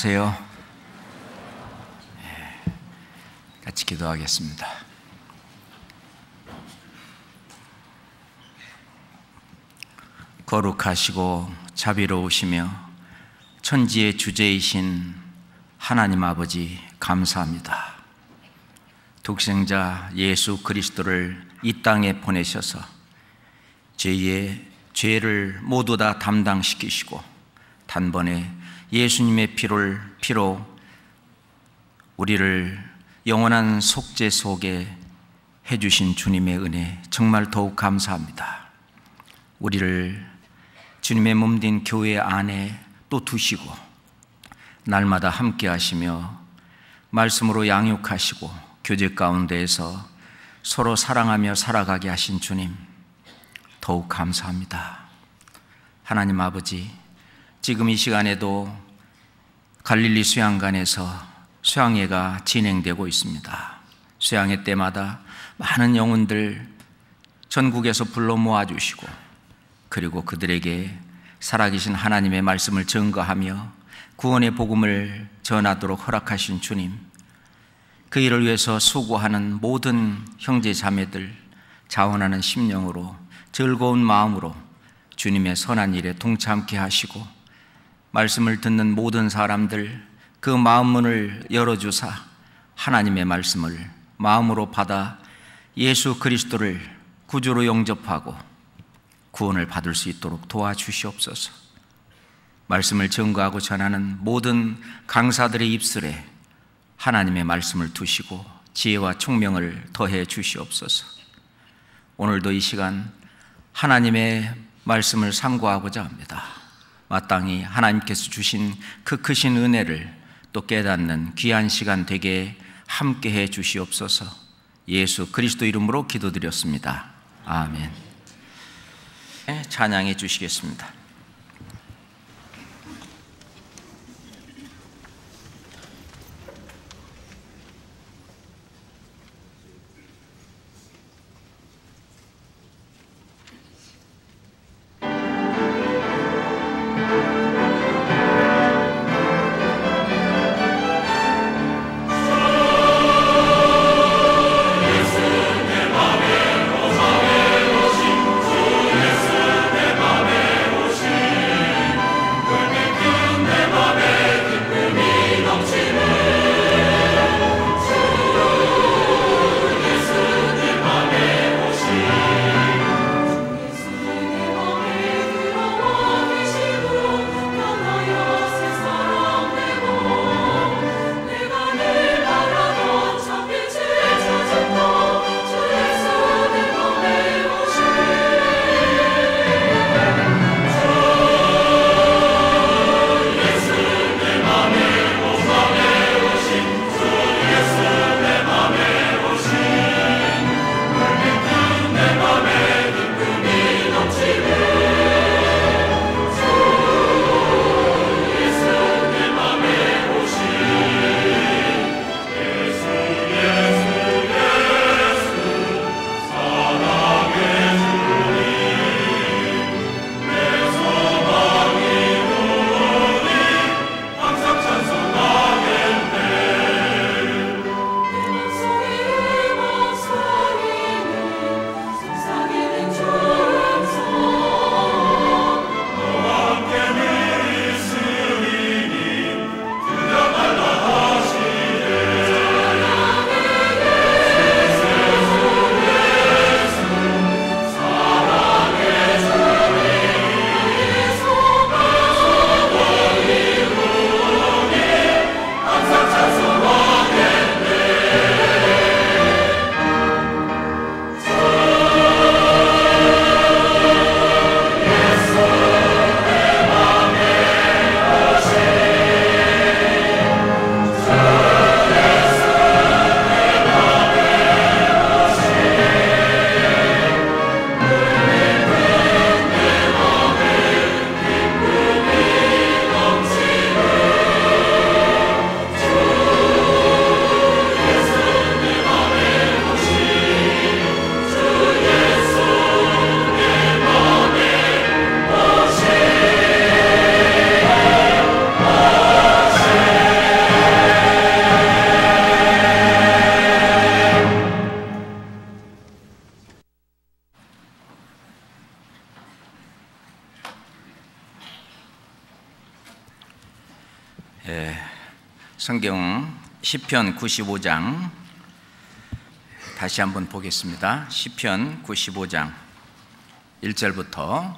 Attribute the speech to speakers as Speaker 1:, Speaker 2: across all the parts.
Speaker 1: 세요. 예, 같이 기도하겠습니다. 거룩하시고 자비로우시며 천지의 주제이신 하나님 아버지 감사합니다. 독생자 예수 그리스도를 이 땅에 보내셔서 죄의 죄를 모두 다 담당시키시고 단번에 예수님의 피를 피로 우리를 영원한 속죄 속에 해 주신 주님의 은혜 정말 더욱 감사합니다. 우리를 주님의 몸된 교회 안에 또 두시고 날마다 함께 하시며 말씀으로 양육하시고 교제 가운데에서 서로 사랑하며 살아가게 하신 주님 더욱 감사합니다. 하나님 아버지 지금 이 시간에도 갈릴리 수양관에서 수양회가 진행되고 있습니다. 수양회 때마다 많은 영혼들 전국에서 불러 모아주시고 그리고 그들에게 살아계신 하나님의 말씀을 증거하며 구원의 복음을 전하도록 허락하신 주님, 그 일을 위해서 수고하는 모든 형제 자매들 자원하는 심령으로 즐거운 마음으로 주님의 선한 일에 동참케 하시고 말씀을 듣는 모든 사람들 그 마음 문을 열어주사 하나님의 말씀을 마음으로 받아 예수 그리스도를 구주로 영접하고 구원을 받을 수 있도록 도와주시옵소서. 말씀을 증거하고 전하는 모든 강사들의 입술에 하나님의 말씀을 두시고 지혜와 총명을 더해 주시옵소서. 오늘도 이 시간 하나님의 말씀을 상고하고자 합니다. 마땅히 하나님께서 주신 그 크신 은혜를 또 깨닫는 귀한 시간 되게 함께 해 주시옵소서. 예수 그리스도 이름으로 기도드렸습니다. 아멘. 네, 찬양해 주시겠습니다. 시편 95장 다시 한번 보겠습니다. 시편 95장 1절부터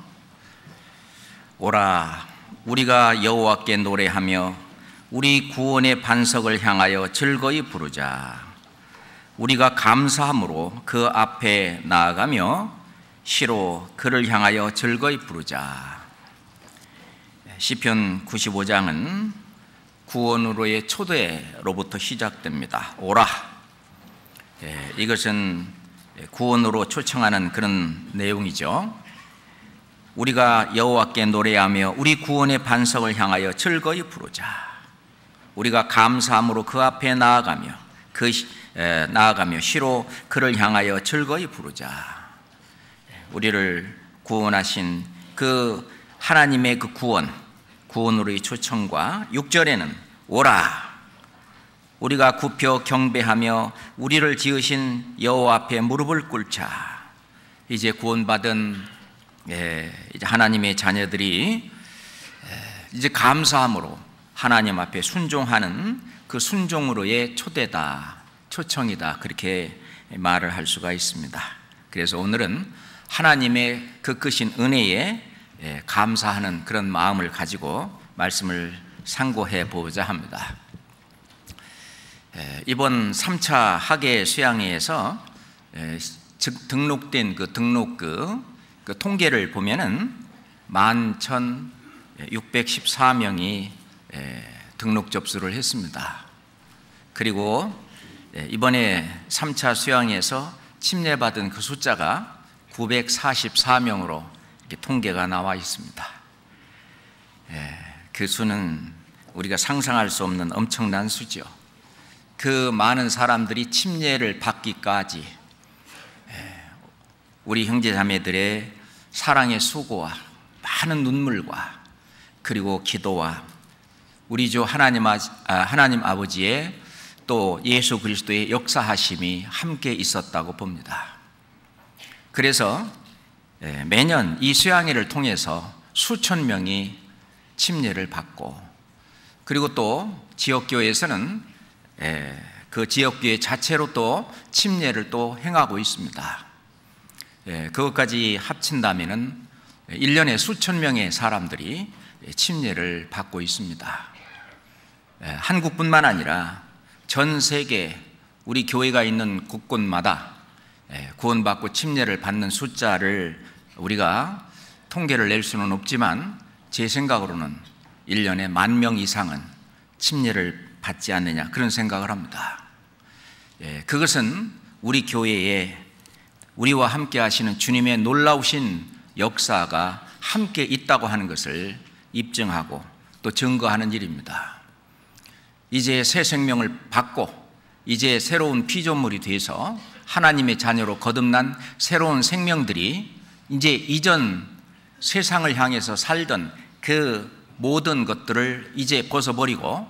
Speaker 1: 오라 우리가 여호와께 노래하며 우리 구원의 반석을 향하여 즐거이 부르자 우리가 감사함으로 그 앞에 나아가며 시로 그를 향하여 즐거이 부르자 시편 95장은 구원으로의 초대로부터 시작됩니다. 오라. 예, 이것은 구원으로 초청하는 그런 내용이죠. 우리가 여호와께 노래하며 우리 구원의 반석을 향하여 즐거이 부르자. 우리가 감사함으로 그 앞에 나아가며 그 에, 나아가며 시로 그를 향하여 즐거이 부르자. 우리를 구원하신 그 하나님의 그 구원 구원으로의 초청과 6절에는 오라 우리가 굽혀 경배하며 우리를 지으신 여호와 앞에 무릎을 꿇자 이제 구원받은 예, 이제 하나님의 자녀들이 예, 이제 감사함으로 하나님 앞에 순종하는 그 순종으로의 초대다 초청이다 그렇게 말을 할 수가 있습니다. 그래서 오늘은 하나님의 그 크신 은혜에 예, 감사하는 그런 마음을 가지고 말씀을 상고해 보고자 합니다. 예, 이번 3차 학예 수양회에서 예, 등록된 그 등록 그 그 통계를 보면은 11,614명이 등록 접수를 했습니다. 그리고 이번에 3차 수양에서 침례받은 그 숫자가 944명으로 통계가 나와 있습니다. 예, 그 수는 우리가 상상할 수 없는 엄청난 수죠. 그 많은 사람들이 침례를 받기까지 예, 우리 형제자매들의 사랑의 수고와 많은 눈물과 그리고 기도와 우리 주 하나님, 아, 하나님 아버지의 또 예수 그리스도의 역사하심이 함께 있었다고 봅니다. 그래서 예, 매년 이 수양회를 통해서 수천 명이 침례를 받고 그리고 또 지역교회에서는 예, 그 지역교회 자체로 또 침례를 또 행하고 있습니다. 예, 그것까지 합친다면은 1년에 수천 명의 사람들이 침례를 받고 있습니다. 한국뿐만 아니라 전 세계 우리 교회가 있는 곳곳마다 구원받고 침례를 받는 숫자를 우리가 통계를 낼 수는 없지만 제 생각으로는 1년에 만 명 이상은 침례를 받지 않느냐 그런 생각을 합니다. 예, 그것은 우리 교회에 우리와 함께 하시는 주님의 놀라우신 역사가 함께 있다고 하는 것을 입증하고 또 증거하는 일입니다. 이제 새 생명을 받고 이제 새로운 피조물이 돼서 하나님의 자녀로 거듭난 새로운 생명들이 이제 이전 세상을 향해서 살던 그 모든 것들을 이제 벗어버리고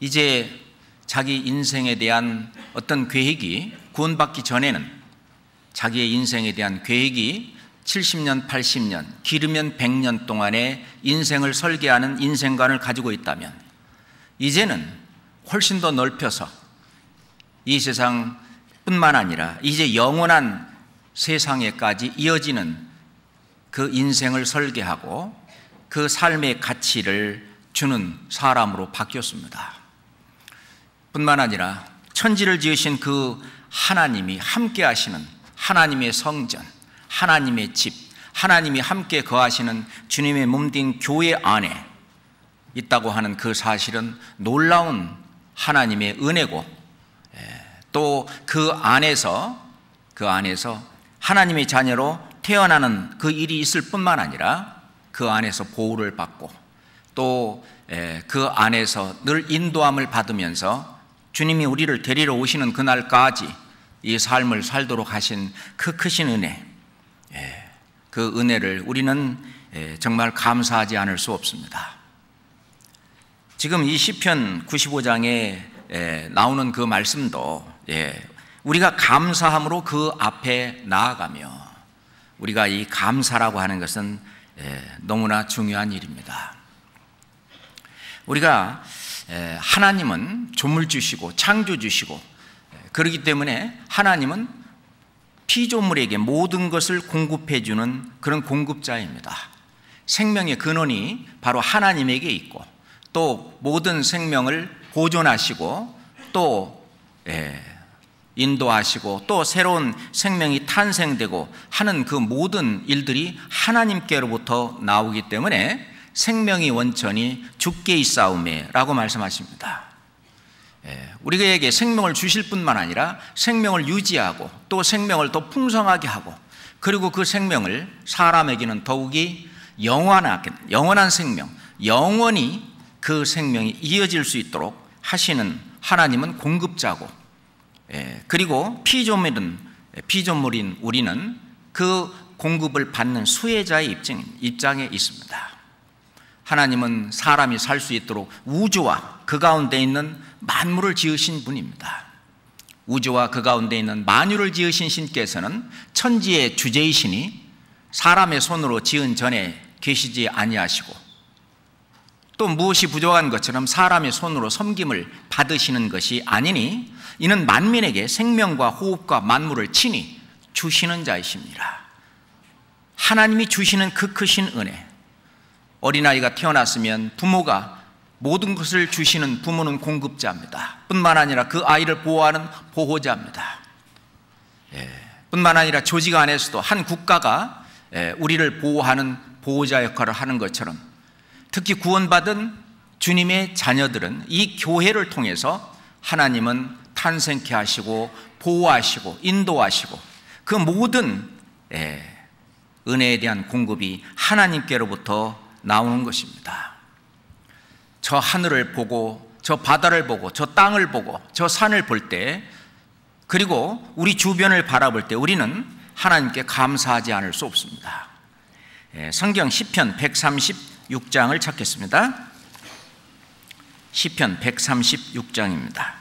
Speaker 1: 이제 자기 인생에 대한 어떤 계획이 구원받기 전에는 자기의 인생에 대한 계획이 70년, 80년, 길으면 100년 동안의 인생을 설계하는 인생관을 가지고 있다면 이제는 훨씬 더 넓혀서 이 세상 뿐만 아니라 이제 영원한 세상에까지 이어지는 그 인생을 설계하고 그 삶의 가치를 주는 사람으로 바뀌었습니다. 뿐만 아니라 천지를 지으신 그 하나님이 함께 하시는 하나님의 성전, 하나님의 집, 하나님이 함께 거하시는 주님의 몸된 교회 안에 있다고 하는 그 사실은 놀라운 하나님의 은혜고 또 그 안에서 그 안에서 하나님의 자녀로 태어나는 그 일이 있을 뿐만 아니라 그 안에서 보호를 받고 또 그 안에서 늘 인도함을 받으면서 주님이 우리를 데리러 오시는 그날까지 이 삶을 살도록 하신 그 크신 은혜, 그 은혜를 우리는 정말 감사하지 않을 수 없습니다. 지금 이 시편 95장에 나오는 그 말씀도 예, 우리가 감사함으로 그 앞에 나아가며 우리가 이 감사라고 하는 것은 예, 너무나 중요한 일입니다. 우리가 하나님은 조물 주시고 창조 주시고 그렇기 때문에 하나님은 피조물에게 모든 것을 공급해 주는 그런 공급자입니다. 생명의 근원이 바로 하나님에게 있고 또 모든 생명을 보존하시고 또 인도하시고 또 새로운 생명이 탄생되고 하는 그 모든 일들이 하나님께로부터 나오기 때문에 생명이 원천이 죽게 있사오매라고 말씀하십니다. 예, 우리에게 생명을 주실 뿐만 아니라 생명을 유지하고 또 생명을 더 풍성하게 하고 그리고 그 생명을 사람에게는 더욱이 영원하게 영원한 생명, 영원히 그 생명이 이어질 수 있도록 하시는 하나님은 공급자고 예, 그리고 피조물은 피조물인 우리는 그 공급을 받는 수혜자의 입장, 입장에 있습니다. 하나님은 사람이 살 수 있도록 우주와 그 가운데 있는 만물을 지으신 분입니다. 우주와 그 가운데 있는 만유를 지으신 신께서는 천지의 주제이시니 사람의 손으로 지은 전에 계시지 아니하시고 또 무엇이 부족한 것처럼 사람의 손으로 섬김을 받으시는 것이 아니니 이는 만민에게 생명과 호흡과 만물을 친히 주시는 자이십니다. 하나님이 주시는 그 크신 은혜. 어린아이가 태어났으면 부모가 모든 것을 주시는 부모는 공급자입니다. 뿐만 아니라 그 아이를 보호하는 보호자입니다. 예, 뿐만 아니라 조직 안에서도 한 국가가 예, 우리를 보호하는 보호자 역할을 하는 것처럼 특히 구원받은 주님의 자녀들은 이 교회를 통해서 하나님은 탄생케 하시고 보호하시고 인도하시고 그 모든 예, 은혜에 대한 공급이 하나님께로부터 나오는 것입니다. 저 하늘을 보고 저 바다를 보고 저 땅을 보고 저 산을 볼 때 그리고 우리 주변을 바라볼 때 우리는 하나님께 감사하지 않을 수 없습니다. 예, 성경 시편 136장을 찾겠습니다. 시편 136장입니다.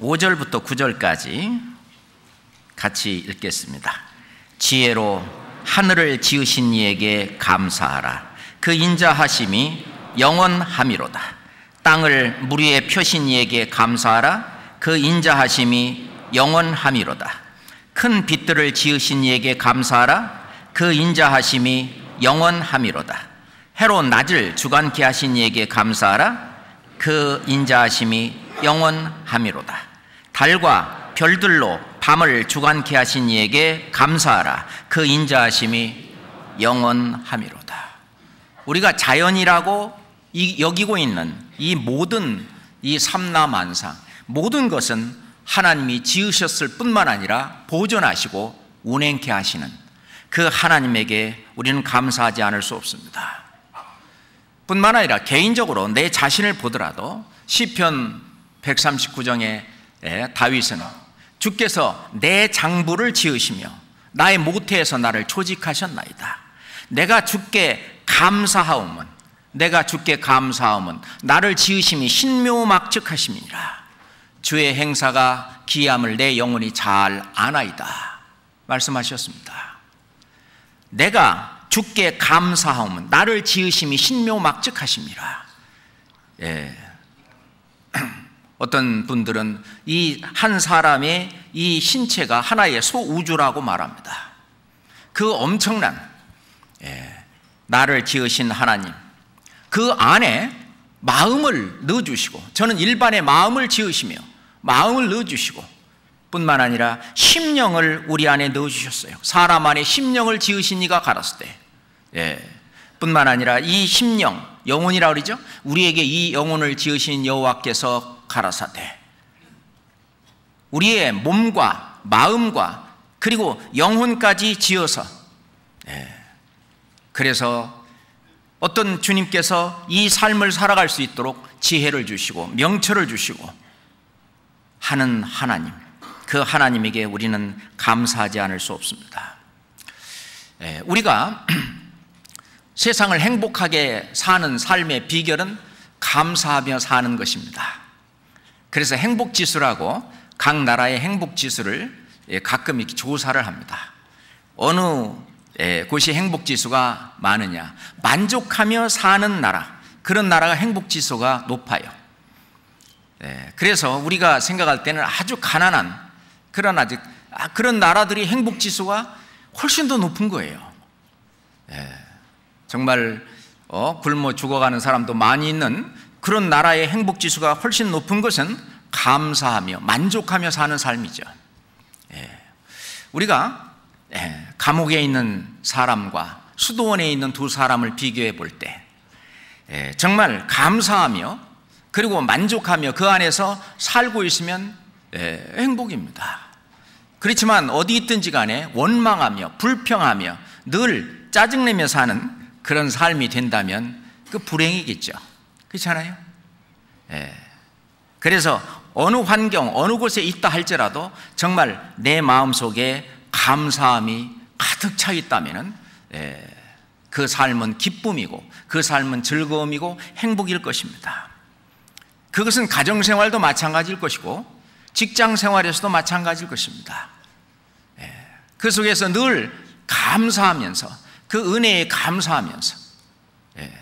Speaker 1: 5절부터 9절까지 같이 읽겠습니다. 지혜로 하늘을 지으신 이에게 감사하라. 그 인자하심이 영원함이로다. 땅을 물 위에 펴신 이에게 감사하라. 그 인자하심이 영원함이로다. 큰 빛들을 지으신 이에게 감사하라. 그 인자하심이 영원함이로다. 해로 낮을 주관케 하신 이에게 감사하라. 그 인자하심이 영원함이로다. 달과 별들로 밤을 주관케 하신 이에게 감사하라. 그 인자하심이 영원함이로다. 우리가 자연이라고 여기고 있는 이 모든 이 삼라만상 모든 것은 하나님이 지으셨을 뿐만 아니라 보존하시고 운행케 하시는 그 하나님에게 우리는 감사하지 않을 수 없습니다. 뿐만 아니라 개인적으로 내 자신을 보더라도 시편 139장에 예, 다윗은 주께서 내 장부를 지으시며 나의 모태에서 나를 조직하셨나이다. 내가 주께 감사하오면 내가 주께 감사하오면 나를 지으심이 신묘막측하심이니라. 주의 행사가 기함을 내 영혼이 잘 아나이다. 말씀하셨습니다. 내가 주께 감사하오면 나를 지으심이 신묘막측하심이라. 예. 어떤 분들은 이 한 사람의 이 신체가 하나의 소우주라고 말합니다. 그 엄청난 예, 나를 지으신 하나님 그 안에 마음을 넣어주시고 저는 일반의 마음을 지으시며 마음을 넣어주시고 뿐만 아니라 심령을 우리 안에 넣어주셨어요. 사람 안에 심령을 지으신 이가 가랐을 때 예, 뿐만 아니라 이 심령 영혼이라 그러죠. 우리에게 이 영혼을 지으신 여호와께서 가라사대 우리의 몸과 마음과 그리고 영혼까지 지어서 네. 그래서 어떤 주님께서 이 삶을 살아갈 수 있도록 지혜를 주시고 명철을 주시고 하는 하나님 그 하나님에게 우리는 감사하지 않을 수 없습니다. 네. 우리가 세상을 행복하게 사는 삶의 비결은 감사하며 사는 것입니다. 그래서 행복 지수라고 각 나라의 행복 지수를 예, 가끔 이렇게 조사를 합니다. 어느 예, 곳이 행복 지수가 많으냐? 만족하며 사는 나라. 그런 나라가 행복 지수가 높아요. 예, 그래서 우리가 생각할 때는 아주 가난한 그런 아직 아, 그런 나라들이 행복 지수가 훨씬 더 높은 거예요. 예, 정말 어, 굶어 죽어가는 사람도 많이 있는 그런 나라의 행복 지수가 훨씬 높은 것은 감사하며 만족하며 사는 삶이죠. 예, 우리가 예, 감옥에 있는 사람과 수도원에 있는 두 사람을 비교해 볼 때, 예, 정말 감사하며 그리고 만족하며 그 안에서 살고 있으면 예, 행복입니다. 그렇지만 어디 있든지 간에 원망하며 불평하며 늘 짜증내며 사는 그런 삶이 된다면 그 불행이겠죠. 그렇잖아요? 예. 그래서 어느 환경, 어느 곳에 있다 할지라도 정말 내 마음 속에 감사함이 가득 차 있다면 예. 그 삶은 기쁨이고 그 삶은 즐거움이고 행복일 것입니다. 그것은 가정 생활도 마찬가지일 것이고 직장 생활에서도 마찬가지일 것입니다. 예. 그 속에서 늘 감사하면서 그 은혜에 감사하면서 예.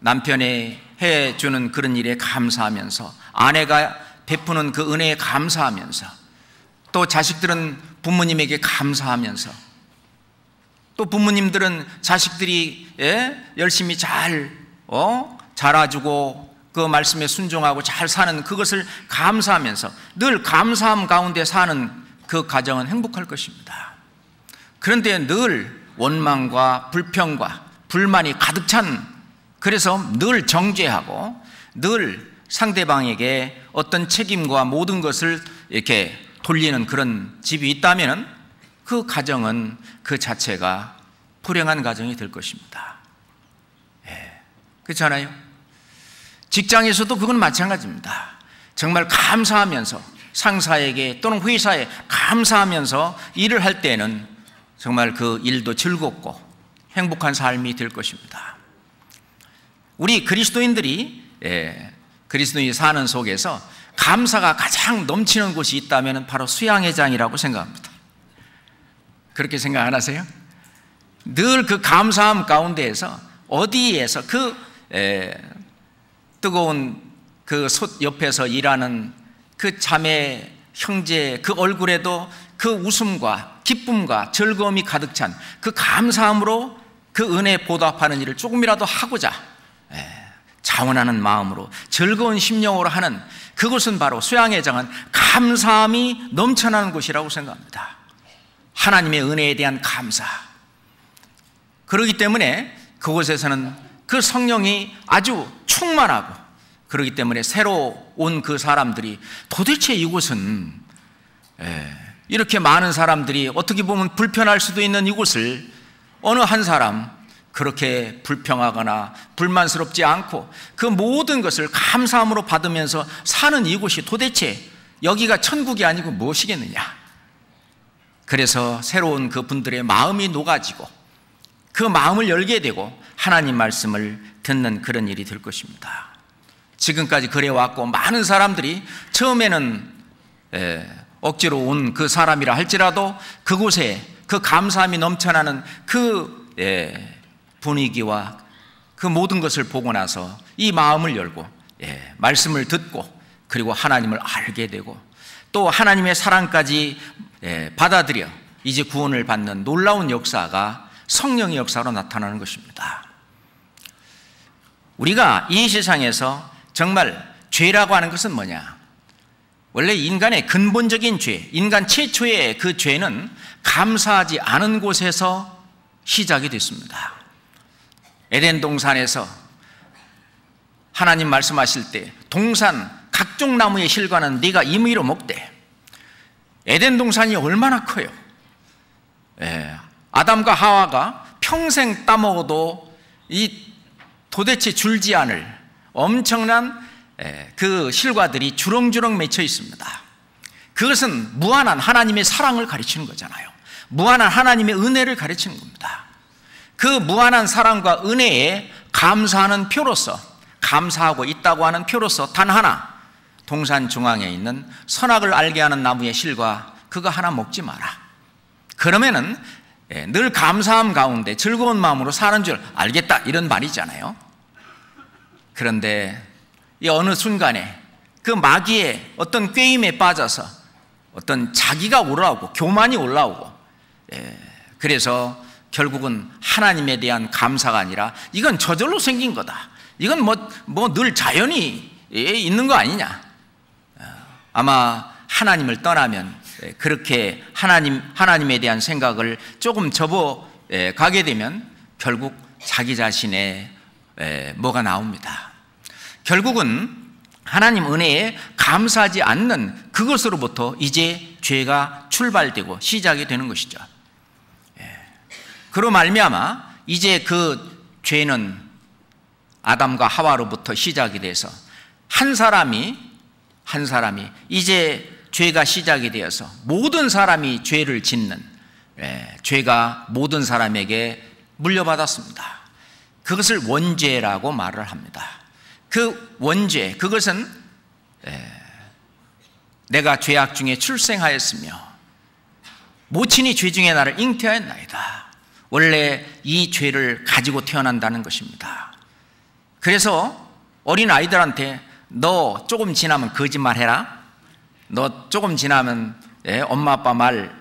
Speaker 1: 남편이 해 주는 그런 일에 감사하면서 아내가 베푸는 그 은혜에 감사하면서 또 자식들은 부모님에게 감사하면서 또 부모님들은 자식들이 예? 열심히 잘 어? 자라주고 그 말씀에 순종하고 잘 사는 그것을 감사하면서 늘 감사함 가운데 사는 그 가정은 행복할 것입니다. 그런데 늘 원망과 불평과 불만이 가득 찬 그래서 늘 정죄하고 늘 상대방에게 어떤 책임과 모든 것을 이렇게 돌리는 그런 집이 있다면 그 가정은 그 자체가 불행한 가정이 될 것입니다. 예. 그렇잖아요? 직장에서도 그건 마찬가지입니다. 정말 감사하면서 상사에게 또는 회사에 감사하면서 일을 할 때는 정말 그 일도 즐겁고 행복한 삶이 될 것입니다. 우리 그리스도인들이 예, 그리스도인이 사는 속에서 감사가 가장 넘치는 곳이 있다면 바로 수양회장이라고 생각합니다. 그렇게 생각 안 하세요? 늘 그 감사함 가운데에서 어디에서 그 에, 뜨거운 그솥 옆에서 일하는 그 자매 형제 그 얼굴에도 그 웃음과 기쁨과 즐거움이 가득 찬 그 감사함으로 그 은혜 보답하는 일을 조금이라도 하고자 예, 자원하는 마음으로 즐거운 심령으로 하는 그곳은 바로 수양회장은 감사함이 넘쳐나는 곳이라고 생각합니다. 하나님의 은혜에 대한 감사. 그러기 때문에 그곳에서는 그 성령이 아주 충만하고 그러기 때문에 새로 온 그 사람들이 도대체 이곳은 예, 이렇게 많은 사람들이 어떻게 보면 불편할 수도 있는 이곳을 어느 한 사람 그렇게 불평하거나 불만스럽지 않고 그 모든 것을 감사함으로 받으면서 사는 이곳이 도대체 여기가 천국이 아니고 무엇이겠느냐. 그래서 새로운 그 분들의 마음이 녹아지고 그 마음을 열게 되고 하나님 말씀을 듣는 그런 일이 될 것입니다. 지금까지 그래왔고 많은 사람들이 처음에는 에, 억지로 온 그 사람이라 할지라도 그곳에 그 감사함이 넘쳐나는 그 에, 분위기와 그 모든 것을 보고 나서 이 마음을 열고 예, 말씀을 듣고 그리고 하나님을 알게 되고 또 하나님의 사랑까지 예, 받아들여 이제 구원을 받는 놀라운 역사가 성령의 역사로 나타나는 것입니다. 우리가 이 세상에서 정말 죄라고 하는 것은 뭐냐? 원래 인간의 근본적인 죄, 인간 최초의 그 죄는 감사하지 않은 곳에서 시작이 됐습니다. 에덴 동산에서 하나님 말씀하실 때 동산 각종 나무의 실과는 네가 임의로 먹되 에덴 동산이 얼마나 커요? 예, 아담과 하와가 평생 따먹어도 이 도대체 줄지 않을 엄청난 그 실과들이 주렁주렁 맺혀 있습니다. 그것은 무한한 하나님의 사랑을 가르치는 거잖아요. 무한한 하나님의 은혜를 가르치는 겁니다. 그 무한한 사랑과 은혜에 감사하는 표로서 감사하고 있다고 하는 표로서 단 하나 동산 중앙에 있는 선악을 알게 하는 나무의 실과 그거 하나 먹지 마라. 그러면은 예, 늘 감사함 가운데 즐거운 마음으로 사는 줄 알겠다 이런 말이잖아요. 그런데 이 어느 순간에 그 마귀의 어떤 꾀임에 빠져서 어떤 자기가 올라오고 교만이 올라오고 예, 그래서 결국은 하나님에 대한 감사가 아니라 이건 저절로 생긴 거다. 이건 뭐 뭐 늘 자연이 있는 거 아니냐. 어, 아마 하나님을 떠나면 예, 그렇게 하나님 하나님에 대한 생각을 조금 접어 예, 가게 되면 결국 자기 자신의 예, 뭐가 나옵니다. 결국은 하나님 은혜에 감사하지 않는 그것으로부터 이제 죄가 출발되고 시작이 되는 것이죠. 그로 말미암아 이제 그 죄는 아담과 하와로부터 시작이 돼서 한 사람이 한 사람이 이제 죄가 시작이 되어서 모든 사람이 죄를 짓는 예, 죄가 모든 사람에게 물려받았습니다. 그것을 원죄라고 말을 합니다. 그 원죄 그것은 예, 내가 죄악 중에 출생하였으며 모친이 죄 중에 나를 잉태하였나이다. 원래 이 죄를 가지고 태어난다는 것입니다. 그래서 어린 아이들한테 너 조금 지나면 거짓말 해라. 너 조금 지나면 예, 엄마 아빠 말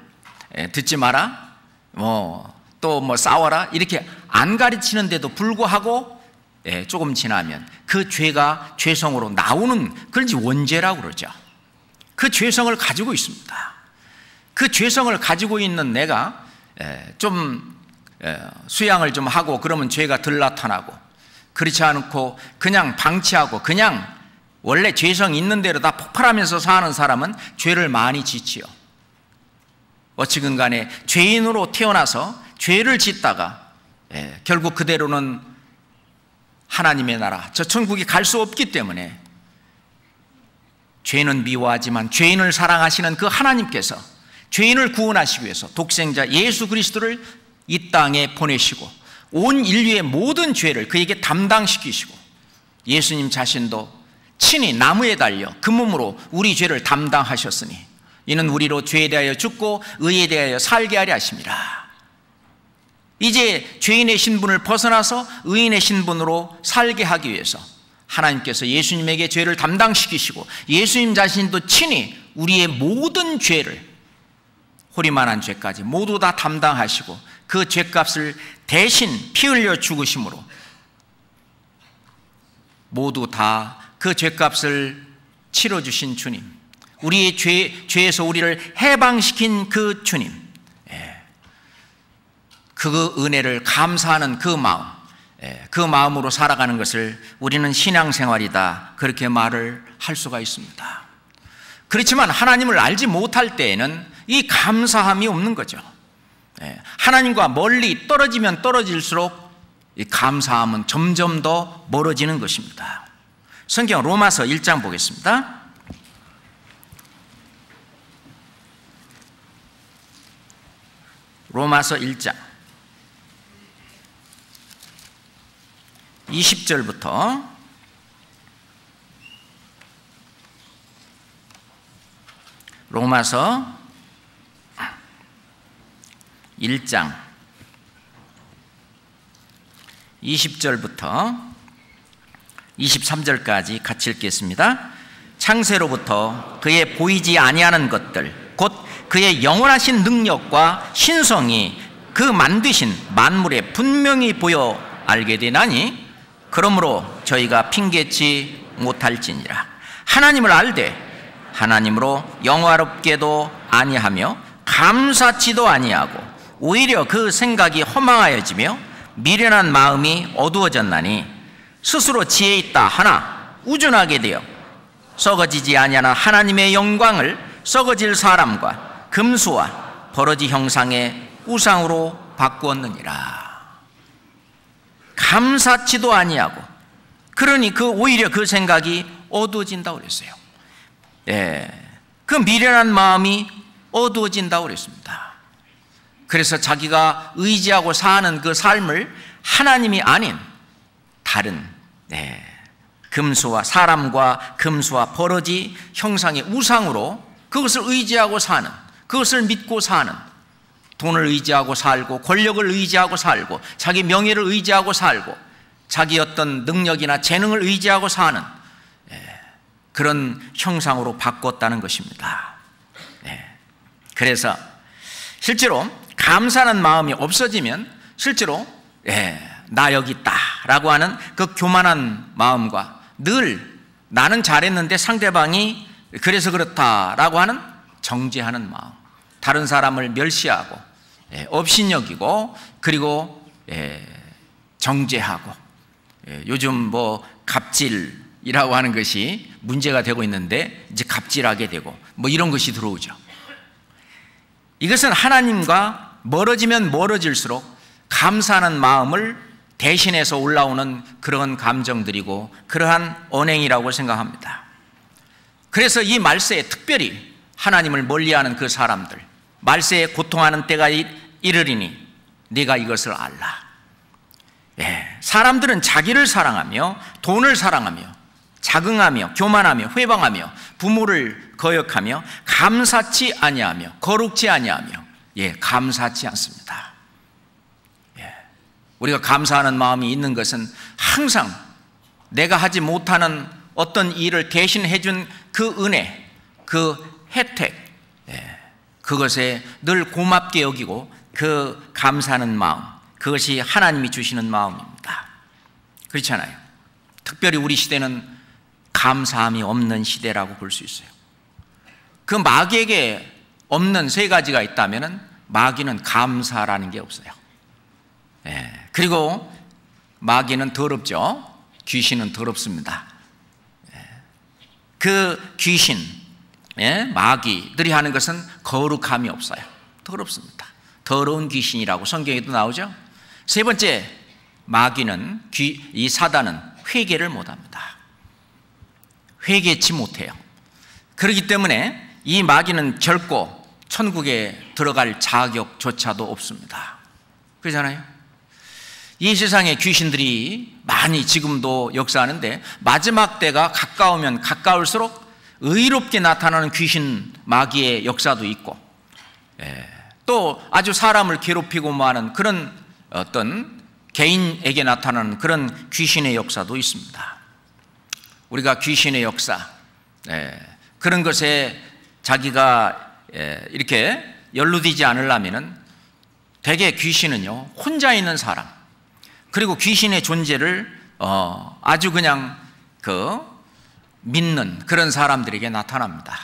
Speaker 1: 예, 듣지 마라. 뭐 또뭐 싸워라. 이렇게 안 가르치는데도 불구하고 예, 조금 지나면 그 죄가 죄성으로 나오는 그걸 원죄라고 그러죠. 그 죄성을 가지고 있습니다. 그 죄성을 가지고 있는 내가 좀 수양을 좀 하고 그러면 죄가 덜 나타나고 그렇지 않고 그냥 방치하고 그냥 원래 죄성 있는 대로 다 폭발하면서 사는 사람은 죄를 많이 짓지요. 어찌든 간에 죄인으로 태어나서 죄를 짓다가 예, 결국 그대로는 하나님의 나라, 저 천국에 갈수 없기 때문에 죄는 미워하지만 죄인을 사랑하시는 그 하나님께서 죄인을 구원하시기 위해서 독생자 예수 그리스도를 이 땅에 보내시고 온 인류의 모든 죄를 그에게 담당시키시고 예수님 자신도 친히 나무에 달려 그 몸으로 우리 죄를 담당하셨으니 이는 우리로 죄에 대하여 죽고 의에 대하여 살게 하려 하심이라. 이제 죄인의 신분을 벗어나서 의인의 신분으로 살게 하기 위해서 하나님께서 예수님에게 죄를 담당시키시고 예수님 자신도 친히 우리의 모든 죄를 호리만한 죄까지 모두 다 담당하시고 그 죄값을 대신 피 흘려 죽으심으로 모두 다 그 죄값을 치러 주신 주님, 우리의 죄, 죄에서 우리를 해방시킨 그 주님, 예. 그 은혜를 감사하는 그 마음, 예. 그 마음으로 살아가는 것을 우리는 신앙생활이다. 그렇게 말을 할 수가 있습니다. 그렇지만 하나님을 알지 못할 때에는 이 감사함이 없는 거죠. 예. 하나님과 멀리 떨어지면 떨어질수록 이 감사함은 점점 더 멀어지는 것입니다. 성경 로마서 1장 보겠습니다. 로마서 1장 20절부터 로마서 1장 20절부터 23절까지 같이 읽겠습니다. 창세로부터 그의 보이지 아니하는 것들 곧 그의 영원하신 능력과 신성이 그 만드신 만물에 분명히 보여 알게 되나니 그러므로 저희가 핑계치 못할지니라 하나님을 알되 하나님으로 영화롭게도 아니하며 감사치도 아니하고 오히려 그 생각이 허망하여지며 미련한 마음이 어두워졌나니 스스로 지혜 있다 하나 우준하게 되어 썩어지지 아니하는 하나님의 영광을 썩어질 사람과 금수와 버러지 형상의 우상으로 바꾸었느니라. 감사치도 아니하고 그러니 그 오히려 그 생각이 어두워진다고 그랬어요. 예. 그 미련한 마음이 어두워진다고 그랬습니다. 그래서 자기가 의지하고 사는 그 삶을 하나님이 아닌 다른 네. 금수와 사람과 금수와 버러지 형상의 우상으로 그것을 의지하고 사는 그것을 믿고 사는 돈을 의지하고 살고 권력을 의지하고 살고 자기 명예를 의지하고 살고 자기 어떤 능력이나 재능을 의지하고 사는 예, 그런 형상으로 바꿨다는 것입니다. 예, 그래서 실제로 감사하는 마음이 없어지면 실제로 예, 나 여기 있다라고 하는 그 교만한 마음과 늘 나는 잘했는데 상대방이 그래서 그렇다라고 하는 정죄하는 마음, 다른 사람을 멸시하고 예, 업신여기고 그리고 예, 정죄하고 예, 요즘 뭐 갑질이라고 하는 것이 문제가 되고 있는데 이제 갑질하게 되고 뭐 이런 것이 들어오죠. 이것은 하나님과 멀어지면 멀어질수록 감사하는 마음을 대신해서 올라오는 그런 감정들이고 그러한 언행이라고 생각합니다. 그래서 이 말세에 특별히 하나님을 멀리하는 그 사람들, 말세에 고통하는 때가 이르리니 네가 이것을 알라. 예, 사람들은 자기를 사랑하며 돈을 사랑하며 자긍하며 교만하며 회방하며 부모를 거역하며 감사치 아니하며 거룩지 아니하며 예, 감사치 않습니다. 예, 우리가 감사하는 마음이 있는 것은 항상 내가 하지 못하는 어떤 일을 대신해 준 그 은혜, 그 혜택, 예, 그것에 늘 고맙게 여기고 그 감사하는 마음, 그것이 하나님이 주시는 마음입니다. 그렇잖아요. 특별히 우리 시대는 감사함이 없는 시대라고 볼 수 있어요. 그 마귀에게 없는 세 가지가 있다면 마귀는 감사라는 게 없어요. 예, 그리고 마귀는 더럽죠. 귀신은 더럽습니다. 예, 그 귀신, 예, 마귀들이 하는 것은 거룩함이 없어요. 더럽습니다. 더러운 귀신이라고 성경에도 나오죠. 세 번째, 마귀는 귀, 이 사단은 회개를 못합니다. 회개치 못해요. 그렇기 때문에 이 마귀는 결코 천국에 들어갈 자격조차도 없습니다. 그러잖아요. 이 세상에 귀신들이 많이 지금도 역사하는데 마지막 때가 가까우면 가까울수록 의롭게 나타나는 귀신 마귀의 역사도 있고 예, 또 아주 사람을 괴롭히고 많은 그런 어떤 개인에게 나타나는 그런 귀신의 역사도 있습니다. 우리가 귀신의 역사 예, 그런 것에 자기가 예, 이렇게 연루되지 않으려면은 대개 귀신은요 혼자 있는 사람 그리고 귀신의 존재를 어, 아주 그냥 그 믿는 그런 사람들에게 나타납니다.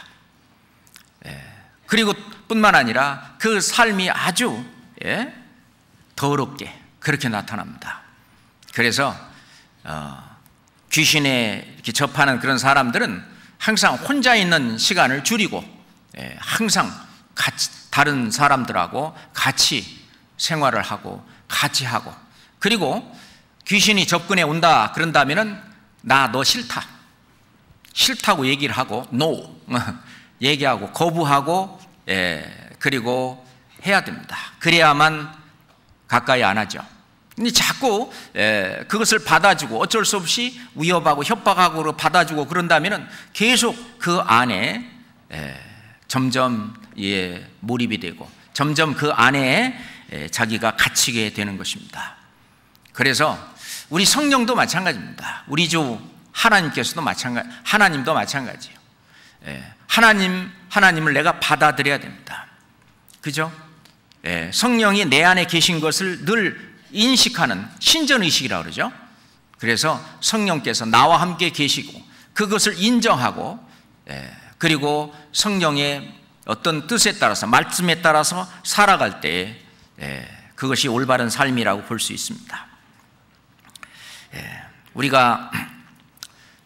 Speaker 1: 예, 그리고 뿐만 아니라 그 삶이 아주 예, 더럽게 그렇게 나타납니다. 그래서 어, 귀신에 접하는 그런 사람들은 항상 혼자 있는 시간을 줄이고 예, 항상 같이 다른 사람들하고 같이 생활을 하고 같이 하고 그리고 귀신이 접근해 온다 그런다면은 나 너 싫다 싫다고 얘기를 하고 no 얘기하고 거부하고 예, 그리고 해야 됩니다. 그래야만 가까이 안 하죠. 근데 자꾸 예, 그것을 받아주고 어쩔 수 없이 위협하고 협박하고 받아주고 그런다면 계속 그 안에 예, 점점 예, 몰입이 되고 점점 그 안에 자기가 갇히게 되는 것입니다. 그래서 우리 성령도 마찬가지입니다. 우리 주 하나님께서도 마찬가지, 하나님도 마찬가지예요. 하나님, 하나님을 내가 받아들여야 됩니다. 그죠? 성령이 내 안에 계신 것을 늘 인식하는 신전의식이라고 그러죠. 그래서 성령께서 나와 함께 계시고 그것을 인정하고 예, 그리고 성령의 어떤 뜻에 따라서 말씀에 따라서 살아갈 때 예, 그것이 올바른 삶이라고 볼 수 있습니다. 예, 우리가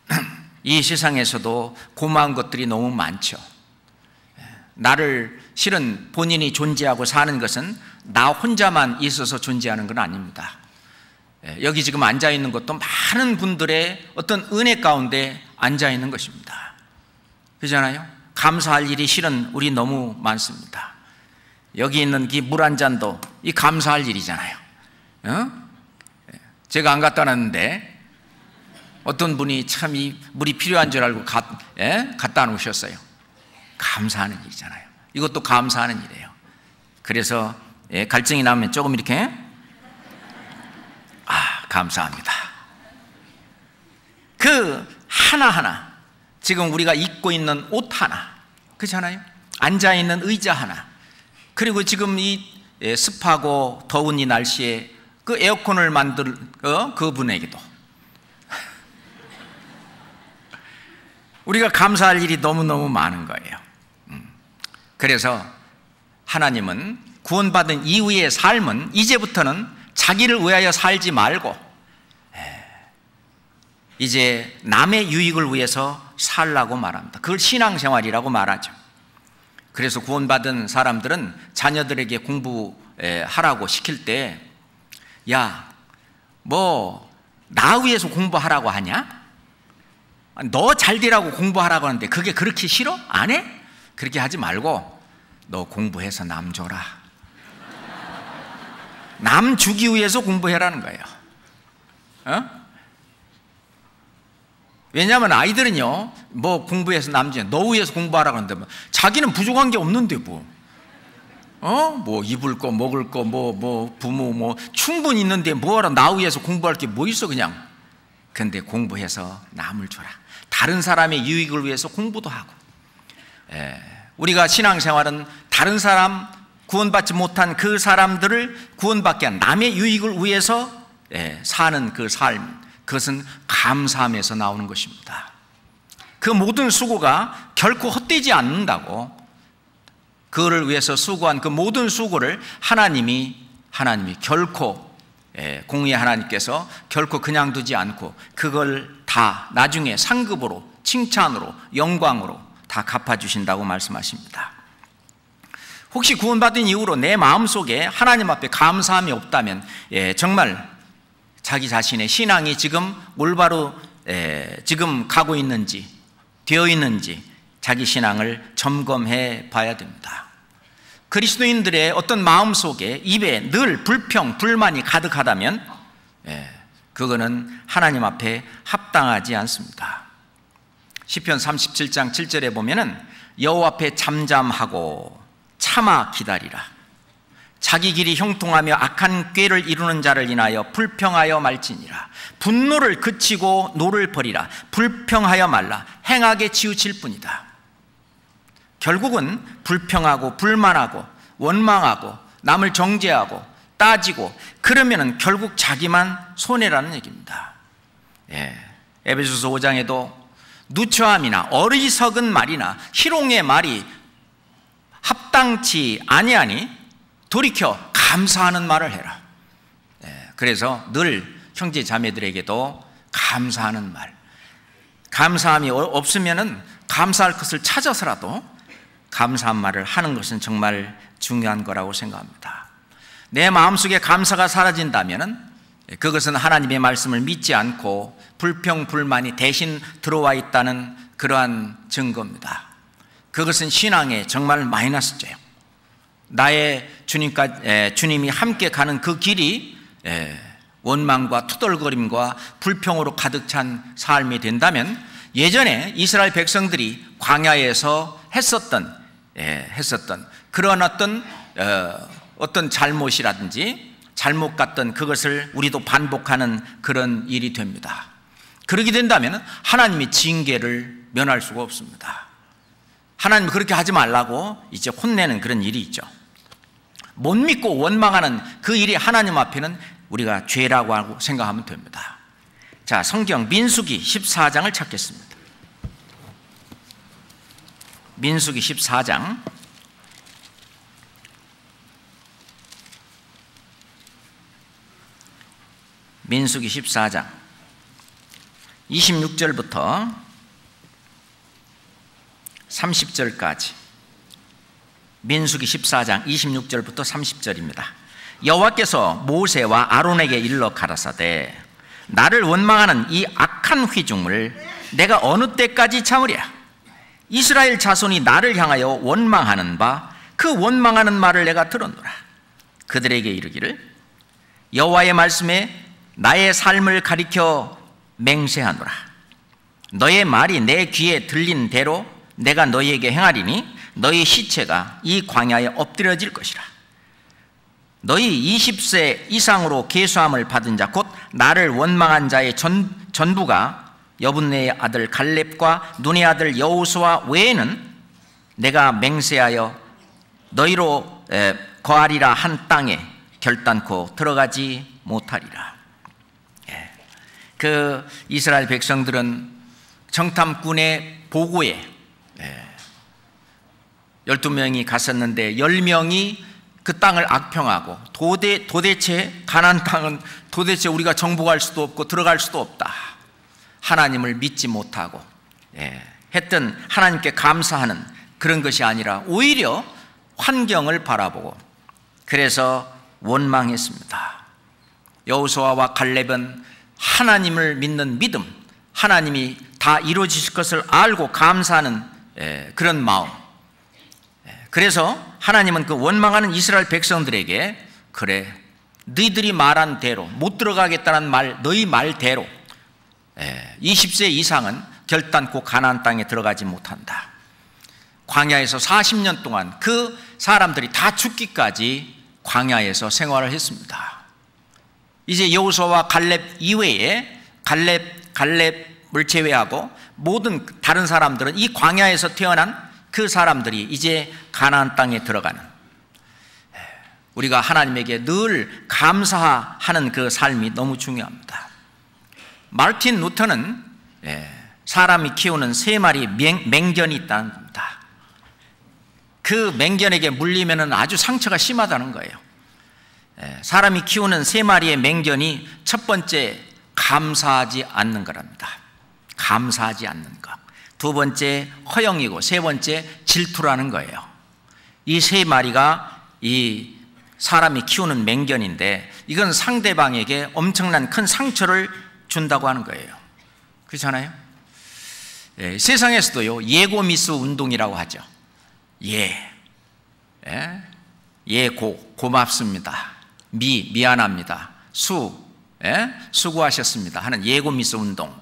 Speaker 1: 이 세상에서도 고마운 것들이 너무 많죠. 나를 실은 본인이 존재하고 사는 것은 나 혼자만 있어서 존재하는 건 아닙니다. 예, 여기 지금 앉아 있는 것도 많은 분들의 어떤 은혜 가운데 앉아 있는 것입니다. 그잖아요? 감사할 일이 실은 우리 너무 많습니다. 여기 있는 이 물 한 잔도 이 감사할 일이잖아요. 어? 예, 제가 안 갖다 놨는데 어떤 분이 참 이 물이 필요한 줄 알고 가, 예? 갖다 놓으셨어요. 감사하는 일이잖아요. 이것도 감사하는 일이에요. 그래서 예, 갈증이 나면 조금 이렇게 아 감사합니다. 그 하나하나 지금 우리가 입고 있는 옷 하나 그렇잖아요. 앉아 있는 의자 하나 그리고 지금 이 예, 습하고 더운 이 날씨에 그 에어컨을 만들 어? 그분에게도 우리가 감사할 일이 너무너무 많은 거예요. 음. 그래서 하나님은 구원받은 이후의 삶은 이제부터는 자기를 위하여 살지 말고 이제 남의 유익을 위해서 살라고 말합니다. 그걸 신앙생활이라고 말하죠. 그래서 구원받은 사람들은 자녀들에게 공부하라고 시킬 때, 야, 뭐, 나 위해서 공부하라고 하냐? 너 잘 되라고 공부하라고 하는데 그게 그렇게 싫어? 안 해? 그렇게 하지 말고 너 공부해서 남 줘라. 남 주기 위해서 공부해라는 거예요. 어? 왜냐하면 아이들은요, 뭐 공부해서 남지, 너 위해서 공부하라고 하는데, 뭐 자기는 부족한 게 없는데 뭐. 어? 뭐 입을 거, 먹을 거, 뭐, 뭐, 부모, 뭐, 충분히 있는데 뭐하러 나 위해서 공부할 게 뭐 있어, 그냥. 근데 공부해서 남을 줘라. 다른 사람의 유익을 위해서 공부도 하고 예, 우리가 신앙생활은 다른 사람 구원받지 못한 그 사람들을 구원받게 한 남의 유익을 위해서 예, 사는 그 삶, 그것은 감사함에서 나오는 것입니다. 그 모든 수고가 결코 헛되지 않는다고 그를 위해서 수고한 그 모든 수고를 하나님이 하나님이 결코 예, 공의 하나님께서 결코 그냥 두지 않고 그걸 다 나중에 상급으로 칭찬으로 영광으로 다 갚아 주신다고 말씀하십니다. 혹시 구원받은 이후로 내 마음속에 하나님 앞에 감사함이 없다면 예, 정말 자기 자신의 신앙이 지금 올바로 예, 지금 가고 있는지 되어 있는지 자기 신앙을 점검해 봐야 됩니다. 그리스도인들의 어떤 마음 속에 입에 늘 불평, 불만이 가득하다면 예, 그거는 하나님 앞에 합당하지 않습니다. 시편 37장 7절에 보면은 여호와 앞에 잠잠하고 참아 기다리라. 자기 길이 형통하며 악한 꾀를 이루는 자를 인하여 불평하여 말지니라. 분노를 그치고 노를 버리라. 불평하여 말라. 행하게 치우칠 뿐이다. 결국은 불평하고 불만하고 원망하고 남을 정죄하고 따지고 그러면은 결국 자기만 손해라는 얘기입니다. 예. 에베소서 5장에도 누처함이나 어리석은 말이나 희롱의 말이 합당치 아니하니 돌이켜 감사하는 말을 해라. 예. 그래서 늘 형제 자매들에게도 감사하는 말. 감사함이 없으면은 감사할 것을 찾아서라도 감사한 말을 하는 것은 정말 중요한 거라고 생각합니다. 내 마음속에 감사가 사라진다면 그것은 하나님의 말씀을 믿지 않고 불평, 불만이 대신 들어와 있다는 그러한 증거입니다. 그것은 신앙에 정말 마이너스죄요. 나의 주님과, 주님이 함께 가는 그 길이 원망과 투덜거림과 불평으로 가득 찬 삶이 된다면 예전에 이스라엘 백성들이 광야에서 했었던 예, 했었던 그런 어떤 어, 어떤 잘못이라든지 잘못 갔던 그것을 우리도 반복하는 그런 일이 됩니다. 그렇게 된다면 하나님이 징계를 면할 수가 없습니다. 하나님 그렇게 하지 말라고 이제 혼내는 그런 일이 있죠. 못 믿고 원망하는 그 일이 하나님 앞에는 우리가 죄라고 하고 생각하면 됩니다. 자, 성경 민수기 14장을 찾겠습니다. 민수기 14장 민수기 14장 26절부터 30절까지 민수기 14장 26절부터 30절입니다. 여호와께서 모세와 아론에게 일러 가라사대 나를 원망하는 이 악한 회중을 내가 어느 때까지 참으랴 이스라엘 자손이 나를 향하여 원망하는 바 그 원망하는 말을 내가 들었노라. 그들에게 이르기를 여호와의 말씀에 나의 삶을 가리켜 맹세하노라. 너의 말이 내 귀에 들린 대로 내가 너희에게 행하리니 너희 시체가 이 광야에 엎드려질 것이라. 너희 20세 이상으로 계수함을 받은 자 곧 나를 원망한 자의 전, 전부가 여분네의 아들 갈렙과 눈의 아들 여우수와 외에는 내가 맹세하여 너희로 거하리라 한 땅에 결단코 들어가지 못하리라. 예. 그 이스라엘 백성들은 정탐꾼의 보고에 12명이 예. 갔었는데 10명이 그 땅을 악평하고 도대, 도대체 가난 땅은 도대체 우리가 정복할 수도 없고 들어갈 수도 없다. 하나님을 믿지 못하고 예, 했던 하나님께 감사하는 그런 것이 아니라 오히려 환경을 바라보고 그래서 원망했습니다. 여호수아와 갈렙은 하나님을 믿는 믿음, 하나님이 다 이루어지실 것을 알고 감사하는 예, 그런 마음. 예, 그래서 하나님은 그 원망하는 이스라엘 백성들에게 그래 너희들이 말한 대로 못 들어가겠다는 말 너희 말대로 20세 예, 이상은 결단코 가나안 땅에 들어가지 못한다. 광야에서 40년 동안 그 사람들이 다 죽기까지 광야에서 생활을 했습니다. 이제 여호수아와 갈렙 이외에 갈렙 갈렙을 제외하고 모든 다른 사람들은 이 광야에서 태어난 그 사람들이 이제 가나안 땅에 들어가는 우리가 하나님에게 늘 감사하는 그 삶이 너무 중요합니다. 마르틴 루터는 사람이 키우는 세 마리 맹견이 있다는 겁니다. 그 맹견에게 물리면 아주 상처가 심하다는 거예요. 사람이 키우는 세 마리의 맹견이 첫 번째 감사하지 않는 거랍니다. 감사하지 않는 것. 두 번째 허영이고 세 번째 질투라는 거예요. 이 세 마리가 이 사람이 키우는 맹견인데 이건 상대방에게 엄청난 큰 상처를 준다고 하는 거예요. 그렇잖아요? 예, 세상에서도요 예고 미스 운동이라고 하죠. 예, 예, 예고 고맙습니다. 미 미안합니다. 수 예? 수고하셨습니다. 하는 예고 미스 운동.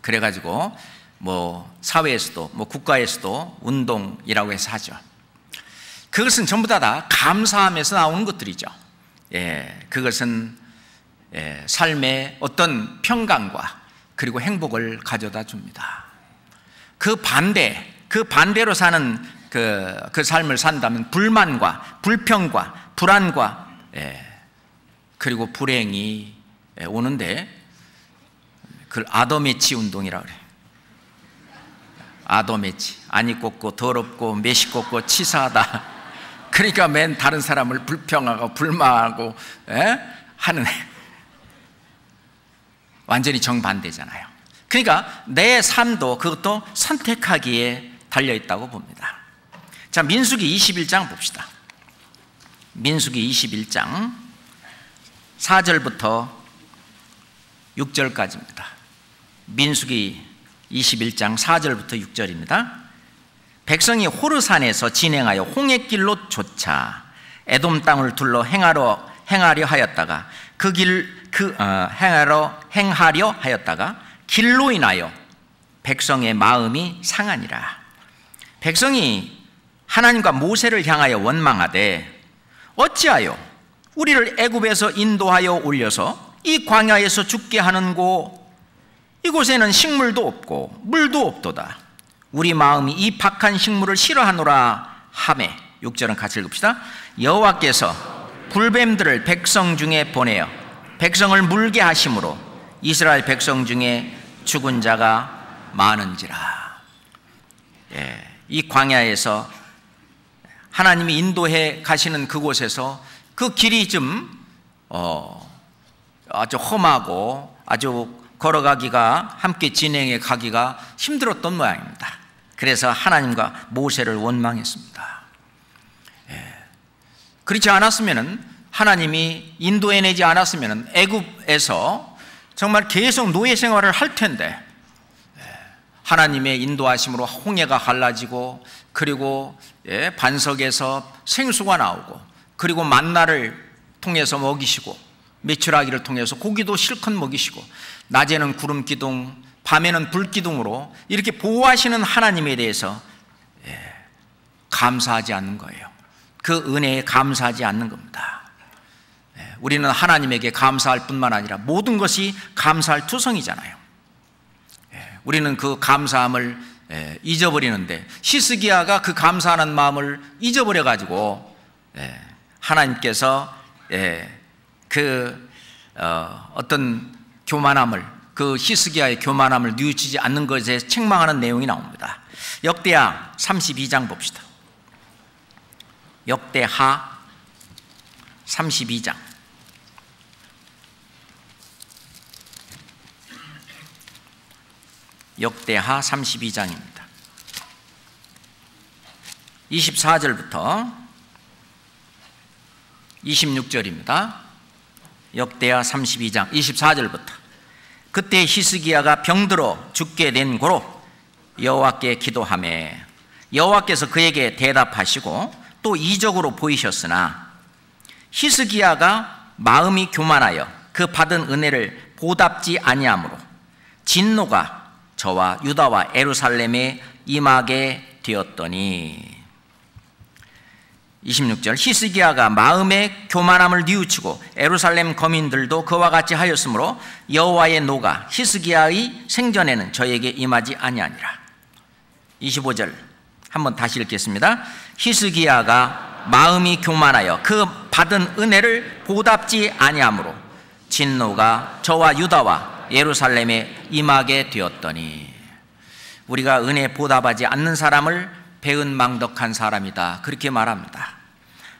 Speaker 1: 그래가지고 뭐 사회에서도 뭐 국가에서도 운동이라고 해서 하죠. 그것은 전부 다, 다 감사함에서 나오는 것들이죠. 예, 그것은 예, 삶의 어떤 평강과 그리고 행복을 가져다 줍니다. 그 반대, 그 반대로 사는 그, 그 삶을 산다면 불만과 불평과 불안과 예, 그리고 불행이 예, 오는데 그걸 아더매치 운동이라고 그래요. 아더매치. 아니 꼽고 더럽고 매시꼽고 치사하다. 그러니까 맨 다른 사람을 불평하고 불만하고 에? 하는 완전히 정반대잖아요. 그러니까 내 삶도 그것도 선택하기에 달려 있다고 봅니다. 자, 민수기 21장 봅시다. 민수기 21장 4절부터 6절까지입니다. 민수기 21장 4절부터 6절입니다. 백성이 호르산에서 진행하여 홍해길로 쫓아 에돔 땅을 둘러 행하러 행하려 하였다가 그길그 어, 행하러 행하려 하였다가 길로 인하여 백성의 마음이 상하니라. 백성이 하나님과 모세를 향하여 원망하되 어찌하여 우리를 애굽에서 인도하여 올려서 이 광야에서 죽게 하는 곳 이곳에는 식물도 없고 물도 없도다. 우리 마음이 이 박한 식물을 싫어하노라 하매 6절은 같이 읽읍시다. 여호와께서 불뱀들을 백성 중에 보내어 백성을 물게 하심으로 이스라엘 백성 중에 죽은 자가 많은지라. 예, 이 광야에서 하나님이 인도해 가시는 그곳에서 그 길이 좀 어, 아주 험하고 아주 걸어가기가 함께 진행해 가기가 힘들었던 모양입니다. 그래서 하나님과 모세를 원망했습니다. 예. 그렇지 않았으면 하나님이 인도해내지 않았으면 애굽에서 정말 계속 노예 생활을 할 텐데 예. 하나님의 인도하심으로 홍해가 갈라지고 그리고 예, 반석에서 생수가 나오고 그리고 만나를 통해서 먹이시고 매출하기를 통해서 고기도 실컷 먹이시고 낮에는 구름 기둥, 밤에는 불 기둥으로 이렇게 보호하시는 하나님에 대해서 예, 감사하지 않는 거예요. 그 은혜에 감사하지 않는 겁니다. 우리는 하나님에게 감사할 뿐만 아니라 모든 것이 감사할 투성이잖아요. 예, 우리는 그 감사함을 예, 잊어버리는데 히스기야가 그 감사하는 마음을 잊어버려 가지고 예, 하나님께서 그 어, 어떤 교만함을 그 히스기야의 교만함을 뉘우치지 않는 것에 책망하는 내용이 나옵니다. 역대하 32장 봅시다. 역대하 32장. 역대하 32장입니다. 24절부터 26절입니다. 역대하 32장 24절부터 그때 히스기야가 병들어 죽게 된 고로 여호와께 기도하매 여호와께서 그에게 대답하시고 또 이적으로 보이셨으나 히스기야가 마음이 교만하여 그 받은 은혜를 보답지 아니하므로 진노가 저와 유다와 에루살렘에 임하게 되었더니 26절 히스기야가 마음의 교만함을 뉘우치고 에루살렘 거민들도 그와 같이 하였으므로 여호와의 노가 히스기야의 생전에는 저에게 임하지 아니하니라. 25절 한번 다시 읽겠습니다. 히스기야가 마음이 교만하여 그 받은 은혜를 보답지 아니하므로 진노가 저와 유다와 예루살렘에 임하게 되었더니 우리가 은혜 보답하지 않는 사람을 배은망덕한 사람이다. 그렇게 말합니다.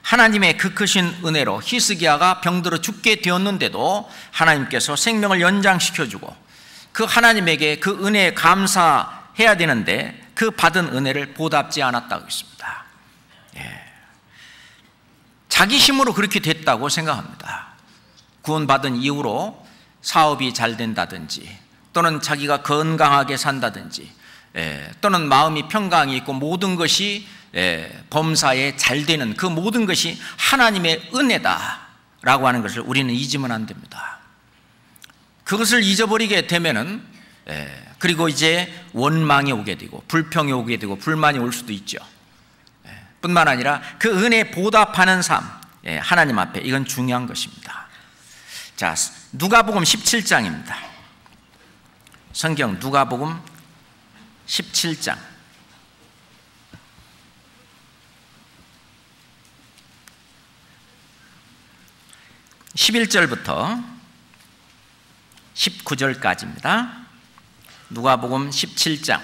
Speaker 1: 하나님의 그 크신 은혜로 히스기야가 병들어 죽게 되었는데도 하나님께서 생명을 연장시켜 주고 그 하나님에게 그 은혜에 감사해야 되는데 그 받은 은혜를 보답지 않았다고 했습니다. 예. 자기 힘으로 그렇게 됐다고 생각합니다. 구원받은 이후로 사업이 잘 된다든지 또는 자기가 건강하게 산다든지 예, 또는 마음이 평강이 있고 모든 것이 예, 범사에 잘 되는 그 모든 것이 하나님의 은혜다라고 하는 것을 우리는 잊으면 안 됩니다. 그것을 잊어버리게 되면은 예, 그리고 이제 원망이 오게 되고 불평이 오게 되고 불만이 올 수도 있죠. 뿐만 아니라 그 은혜 보답하는 삶 하나님 앞에 이건 중요한 것입니다. 자 누가복음 17장입니다. 성경 누가복음 17장 11절부터 19절까지입니다. 누가복음 17장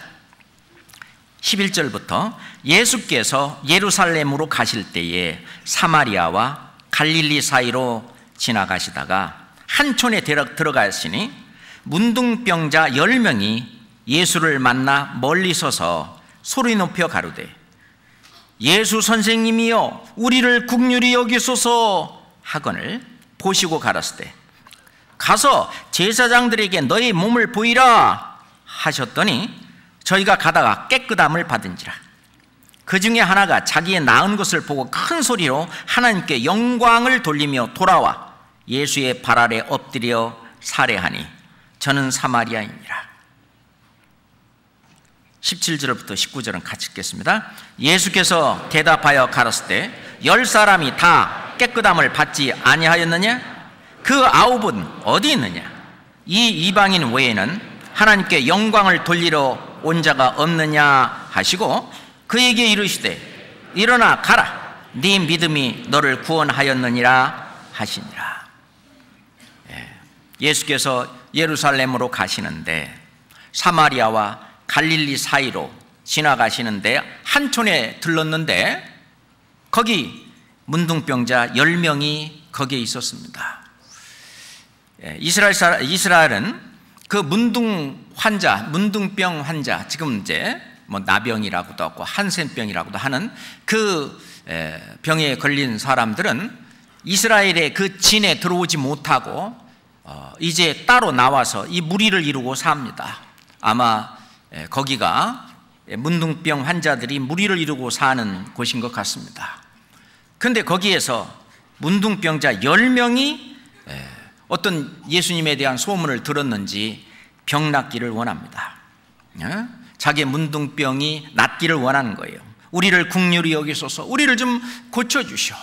Speaker 1: 11절부터 예수께서 예루살렘으로 가실 때에 사마리아와 갈릴리 사이로 지나가시다가 한 촌에 들어가시니 문둥병자 10명이 예수를 만나 멀리 서서 소리 높여 가로되 예수 선생님이여 우리를 국률이 여기소서. 하거늘 보시고 가랐을 때 가서 제사장들에게 너희 몸을 보이라. 하셨더니 저희가 가다가 깨끗함을 받은지라. 그 중에 하나가 자기의 나은 것을 보고 큰 소리로 하나님께 영광을 돌리며 돌아와 예수의 발 아래 엎드려 살해하니 저는 사마리아입니다 17절부터 19절은 같이 읽겠습니다. 예수께서 대답하여 때열 사람이 다 깨끗함을 받지 아니하였느냐? 그 아홉은 어디 있느냐? 이 이방인 외에는 하나님께 영광을 돌리러 온 자가 없느냐 하시고 그에게 이르시되 일어나 가라 네 믿음이 너를 구원하였느니라 하시니라 예, 예수께서 예루살렘으로 가시는데 사마리아와 갈릴리 사이로 지나가시는데 한촌에 들렀는데 거기 문둥병자 10명이 거기에 있었습니다. 예, 이스라엘 사람, 이스라엘은 그 문둥 환자, 문둥병 환자, 지금 이제 뭐 나병이라고도 하고 한센병이라고도 하는 그 병에 걸린 사람들은 이스라엘의 그 진에 들어오지 못하고 어, 이제 따로 나와서 이 무리를 이루고 삽니다. 아마 예, 거기가 문둥병 환자들이 무리를 이루고 사는 곳인 것 같습니다. 그런데 거기에서 문둥병자 10명이 예, 어떤 예수님에 대한 소문을 들었는지 병 낫기를 원합니다. 예? 자기 문둥병이 낫기를 원하는 거예요. 우리를 국률이 여기소서 우리를 좀 고쳐주셔.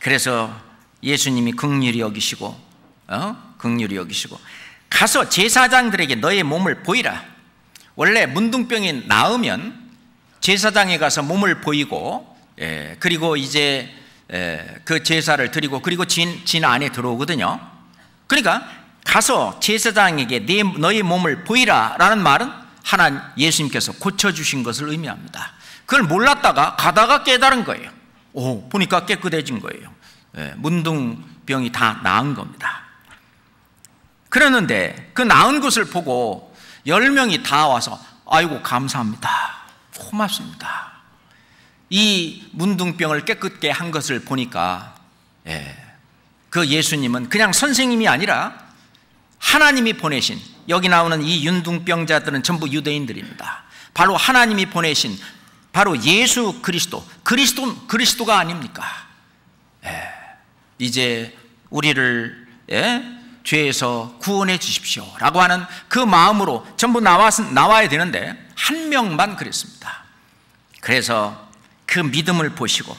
Speaker 1: 그래서 예수님이 극률이 여기시고 어? 극률이 여기시고 가서 제사장들에게 너의 몸을 보이라. 원래 문둥병이 나으면 제사장에 가서 몸을 보이고 예, 그리고 이제 예, 그 제사를 드리고 그리고 진, 진 안에 들어오거든요. 그러니까 가서 제사장에게 내, 너의 몸을 보이라라는 말은 하나 예수님께서 고쳐주신 것을 의미합니다. 그걸 몰랐다가 가다가 깨달은 거예요. 오, 보니까 깨끗해진 거예요. 예, 문둥병이 다 나은 겁니다. 그러는데 그 나은 것을 보고 열 명이 다 와서 아이고 감사합니다. 고맙습니다. 이 문둥병을 깨끗게 한 것을 보니까 예, 그 예수님은 그냥 선생님이 아니라 하나님이 보내신 여기 나오는 이 윤둥병자들은 전부 유대인들입니다. 바로 하나님이 보내신 바로 예수 그리스도 그리스도 그리스도가 아닙니까? 예, 이제 우리를 예, 죄에서 구원해 주십시오 라고 하는 그 마음으로 전부 나와 나와야 되는데 한 명만 그랬습니다. 그래서 그 믿음을 보시고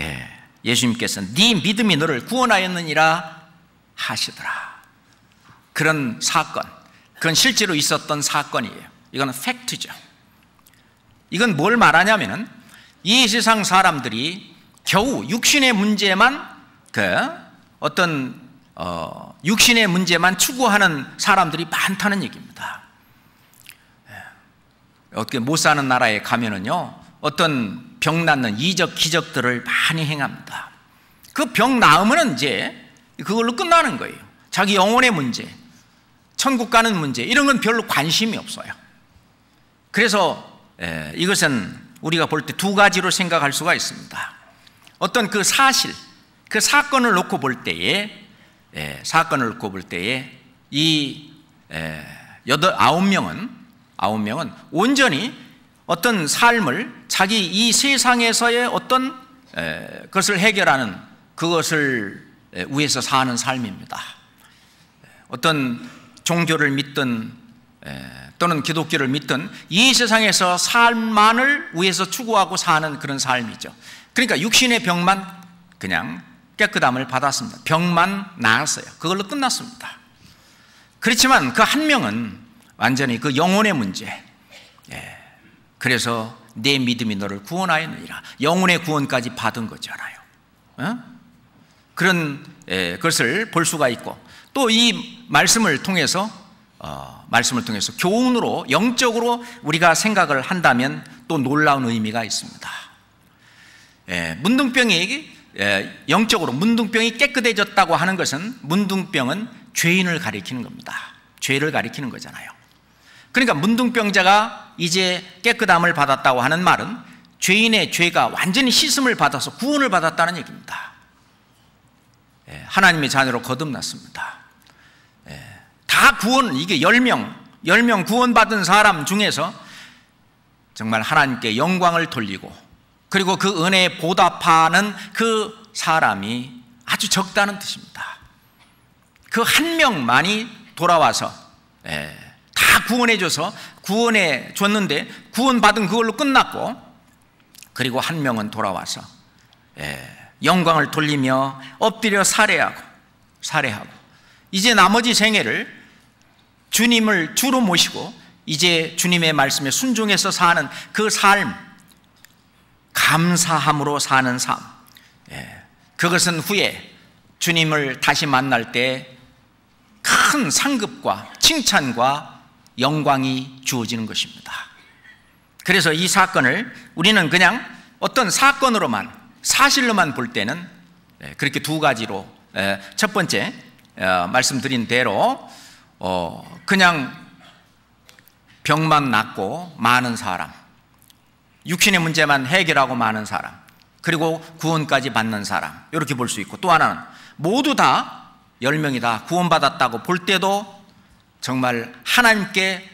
Speaker 1: 예, 예수님께서 네 믿음이 너를 구원하였느니라 하시더라. 그런 사건, 그건 실제로 있었던 사건이에요. 이거는 팩트죠. 이건 뭘 말하냐면은 이 세상 사람들이 겨우 육신의 문제만 그 어떤 어 육신의 문제만 추구하는 사람들이 많다는 얘기입니다. 예. 어떻게 못 사는 나라에 가면은요 어떤 병 낫는 이적 기적들을 많이 행합니다. 그 병 나으면 이제 그걸로 끝나는 거예요. 자기 영혼의 문제, 천국 가는 문제 이런 건 별로 관심이 없어요. 그래서 예, 이것은 우리가 볼 때 두 가지로 생각할 수가 있습니다. 어떤 그 사실, 그 사건을 놓고 볼 때에 예, 사건을 놓고 볼 때에 이 예, 여덟 아홉 명은 아홉 명은 온전히 어떤 삶을 자기 이 세상에서의 어떤 것을 해결하는 그것을 위해서 사는 삶입니다. 어떤 종교를 믿든 또는 기독교를 믿든 이 세상에서 삶만을 위해서 추구하고 사는 그런 삶이죠. 그러니까 육신의 병만 그냥 깨끗함을 받았습니다. 병만 나았어요. 그걸로 끝났습니다. 그렇지만 그 한 명은 완전히 그 영혼의 문제. 예. 그래서 내 믿음이 너를 구원하였느니라. 영혼의 구원까지 받은 거잖아요. 어? 그런 예, 것을 볼 수가 있고 또 이 말씀을 통해서 어, 말씀을 통해서 교훈으로 영적으로 우리가 생각을 한다면 또 놀라운 의미가 있습니다. 예, 문둥병이 예, 영적으로 문둥병이 깨끗해졌다고 하는 것은 문둥병은 죄인을 가리키는 겁니다. 죄를 가리키는 거잖아요. 그러니까 문둥병자가 이제 깨끗함을 받았다고 하는 말은 죄인의 죄가 완전히 씻음을 받아서 구원을 받았다는 얘기입니다. 예, 하나님의 자녀로 거듭났습니다. 예, 다 구원, 이게 10명, 10명 구원받은 사람 중에서 정말 하나님께 영광을 돌리고 그리고 그 은혜에 보답하는 그 사람이 아주 적다는 뜻입니다. 그 한 명만이 돌아와서 예, 다 구원해줘서 구원해 줬는데 구원받은 그걸로 끝났고 그리고 한 명은 돌아와서 예, 영광을 돌리며 엎드려 살해하고 살해하고 이제 나머지 생애를 주님을 주로 모시고 이제 주님의 말씀에 순종해서 사는 그 삶 감사함으로 사는 삶. 예. 그것은 후에 주님을 다시 만날 때 큰 상급과 칭찬과 영광이 주어지는 것입니다. 그래서 이 사건을 우리는 그냥 어떤 사건으로만 사실로만 볼 때는 예, 그렇게 두 가지로 예, 첫 번째 어, 말씀드린 대로 어, 그냥 병만 낫고 많은 사람 육신의 문제만 해결하고 마는 사람, 그리고 구원까지 받는 사람, 이렇게 볼 수 있고 또 하나는 모두 다 10명이 다 구원받았다고 볼 때도 정말 하나님께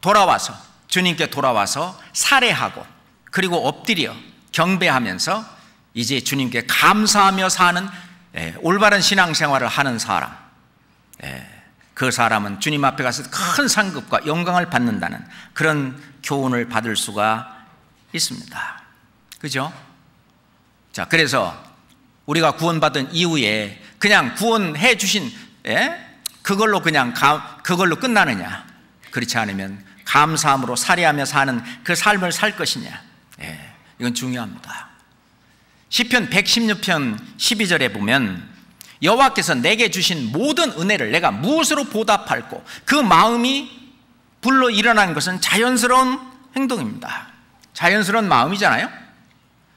Speaker 1: 돌아와서, 주님께 돌아와서 살해하고 그리고 엎드려 경배하면서 이제 주님께 감사하며 사는 예, 올바른 신앙생활을 하는 사람. 예, 그 사람은 주님 앞에 가서 큰 상급과 영광을 받는다는 그런 교훈을 받을 수가 있습니다. 그죠? 자, 그래서 우리가 구원받은 이후에 그냥 구원해 주신 예? 그걸로 그냥 가, 그걸로 끝나느냐? 그렇지 않으면 감사함으로 살해하며 사는 그 삶을 살 것이냐? 예, 이건 중요합니다. 시편 116편 12절에 보면 여호와께서 내게 주신 모든 은혜를 내가 무엇으로 보답할고 그 마음이 불러 일어나는 것은 자연스러운 행동입니다. 자연스러운 마음이잖아요.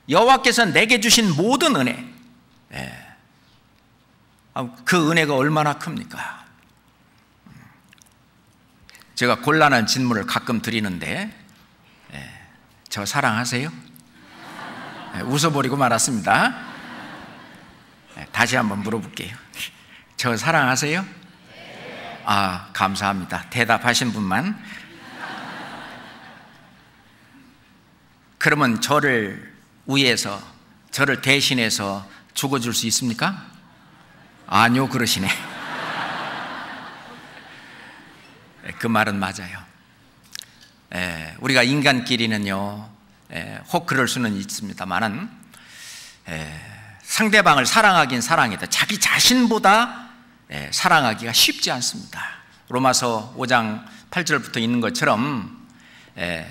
Speaker 1: 여호와께서 내게 주신 모든 은혜, 예. 아, 그 은혜가 얼마나 큽니까? 제가 곤란한 질문을 가끔 드리는데, 예. 저 사랑하세요? 예, 웃어버리고 말았습니다. 다시 한번 물어볼게요. 저 사랑하세요? 아, 감사합니다. 대답하신 분만. 그러면 저를 위해서, 저를 대신해서 죽어줄 수 있습니까? 아니요, 그러시네. 그 말은 맞아요. 에, 우리가 인간끼리는요, 에, 혹 그럴 수는 있습니다만은, 상대방을 사랑하긴 사랑이다. 자기 자신보다 예, 사랑하기가 쉽지 않습니다. 로마서 5장 8절부터 있는 것처럼 예,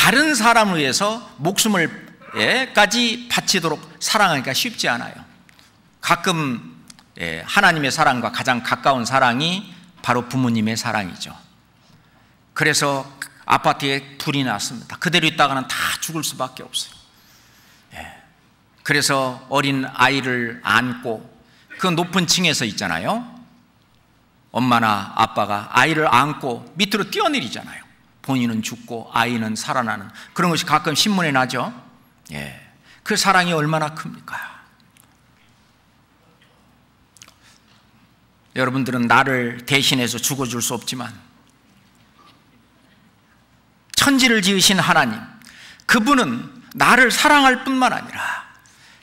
Speaker 1: 다른 사람을 위해서 목숨을 까지 바치도록 사랑하기가 쉽지 않아요. 가끔 예, 하나님의 사랑과 가장 가까운 사랑이 바로 부모님의 사랑이죠. 그래서 아파트에 불이 났습니다. 그대로 있다가는 다 죽을 수밖에 없어요. 그래서 어린 아이를 안고 그 높은 층에서 있잖아요. 엄마나 아빠가 아이를 안고 밑으로 뛰어내리잖아요. 본인은 죽고 아이는 살아나는 그런 것이 가끔 신문에 나죠. 예. 그 사랑이 얼마나 큽니까? 여러분들은 나를 대신해서 죽어줄 수 없지만 천지를 지으신 하나님, 그분은 나를 사랑할 뿐만 아니라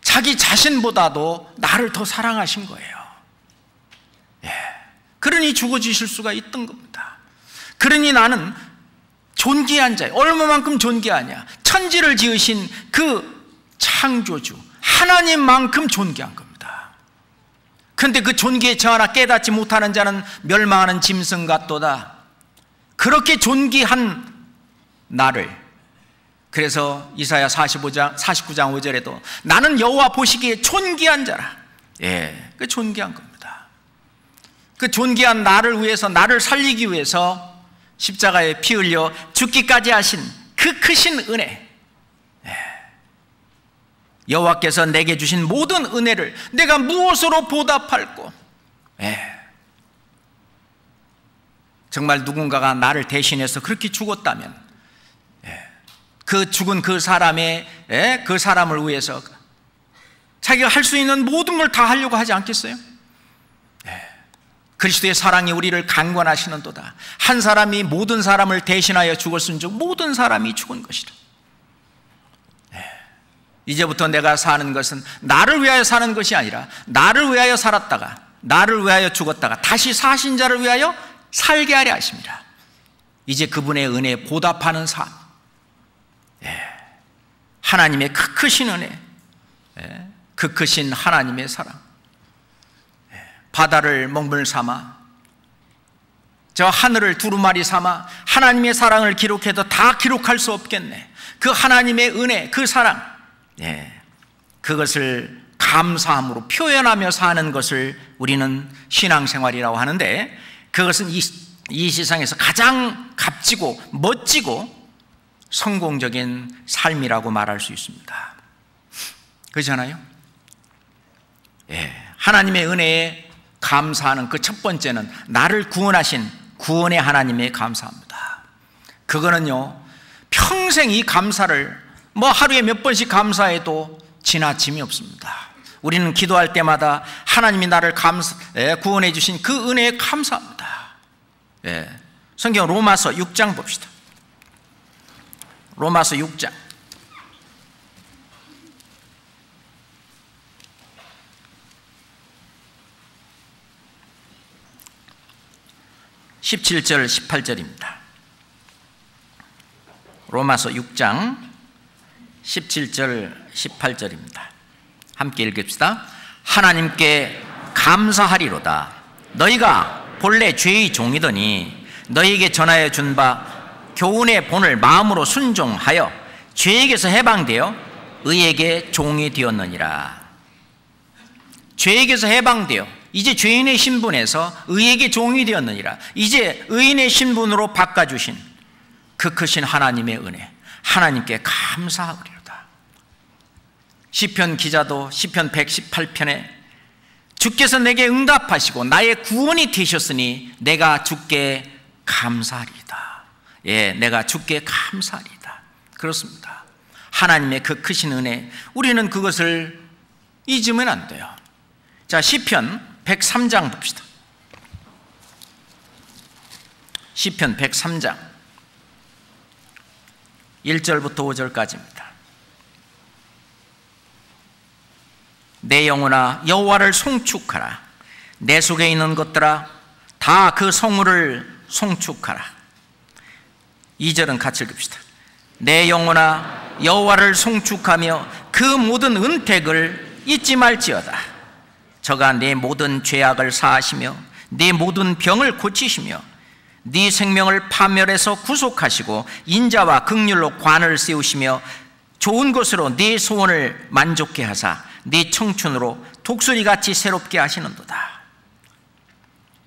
Speaker 1: 자기 자신보다도 나를 더 사랑하신 거예요. 예. 그러니 죽어주실 수가 있던 겁니다. 그러니 나는 존귀한 자예요. 얼마만큼 존귀하냐. 천지를 지으신 그 창조주, 하나님만큼 존귀한 겁니다. 그런데 그 존귀의 저 하나 깨닫지 못하는 자는 멸망하는 짐승 같도다. 그렇게 존귀한 나를 그래서 이사야 45장 49장 5절에도 나는 여호와 보시기에 존귀한 자라. 예. 그 존귀한 겁니다. 그 존귀한 나를 위해서 나를 살리기 위해서 십자가에 피 흘려 죽기까지 하신 그 크신 은혜. 예. 여호와께서 내게 주신 모든 은혜를 내가 무엇으로 보답할꼬? 예. 정말 누군가가 나를 대신해서 그렇게 죽었다면 그 죽은 그 사람의 예? 그 사람을 위해서 자기가 할 수 있는 모든 걸 다 하려고 하지 않겠어요? 예. 그리스도의 사랑이 우리를 강권하시는도다. 한 사람이 모든 사람을 대신하여 죽었은즉 모든 사람이 죽은 것이다. 예. 이제부터 내가 사는 것은 나를 위하여 사는 것이 아니라 나를 위하여 살았다가 나를 위하여 죽었다가 다시 사신 자를 위하여 살게 하려 하십니다. 이제 그분의 은혜에 보답하는 삶. 예. 하나님의 크 크신 은혜, 예. 그 크신 하나님의 사랑, 예. 바다를 먹물 삼아 저 하늘을 두루마리 삼아 하나님의 사랑을 기록해도 다 기록할 수 없겠네. 그 하나님의 은혜, 그 사랑, 예. 그것을 감사함으로 표현하며 사는 것을 우리는 신앙생활이라고 하는데 그것은 이, 이 세상에서 가장 값지고 멋지고 성공적인 삶이라고 말할 수 있습니다. 그렇잖아요? 예. 하나님의 은혜에 감사하는 그 첫 번째는 나를 구원하신 구원의 하나님에 감사합니다. 그거는요, 평생 이 감사를 뭐 하루에 몇 번씩 감사해도 지나침이 없습니다. 우리는 기도할 때마다 하나님이 나를 감사, 예, 구원해 주신 그 은혜에 감사합니다. 예. 성경 로마서 6장 봅시다. 로마서 6장 17절 18절입니다. 로마서 6장 17절 18절입니다. 함께 읽읍시다. 하나님께 감사하리로다. 너희가 본래 죄의 종이더니 너희에게 전하여 준 바 교훈의 본을 마음으로 순종하여 죄에게서 해방되어 의에게 종이 되었느니라. 죄에게서 해방되어 이제 죄인의 신분에서 의에게 종이 되었느니라. 이제 의인의 신분으로 바꿔주신 그 크신 하나님의 은혜, 하나님께 감사하리로다. 시편 기자도 시편 118편에 주께서 내게 응답하시고 나의 구원이 되셨으니 내가 주께 감사하리다. 예, 내가 주께 감사하리다. 그렇습니다. 하나님의 그 크신 은혜, 우리는 그것을 잊으면 안 돼요. 자, 시편 103장 봅시다. 시편 103장. 1절부터 5절까지입니다. 내 영혼아 여호와를 송축하라. 내 속에 있는 것들아 다 그 성물을 송축하라. 2절은 같이 읽읍시다. 내 영혼아 여호와를 송축하며 그 모든 은택을 잊지 말지어다 저가 내 모든 죄악을 사하시며 네 모든 병을 고치시며 네 생명을 파멸해서 구속하시고 인자와 극률로 관을 세우시며 좋은 것으로 네 소원을 만족케 하사 네 청춘으로 독수리같이 새롭게 하시는도다.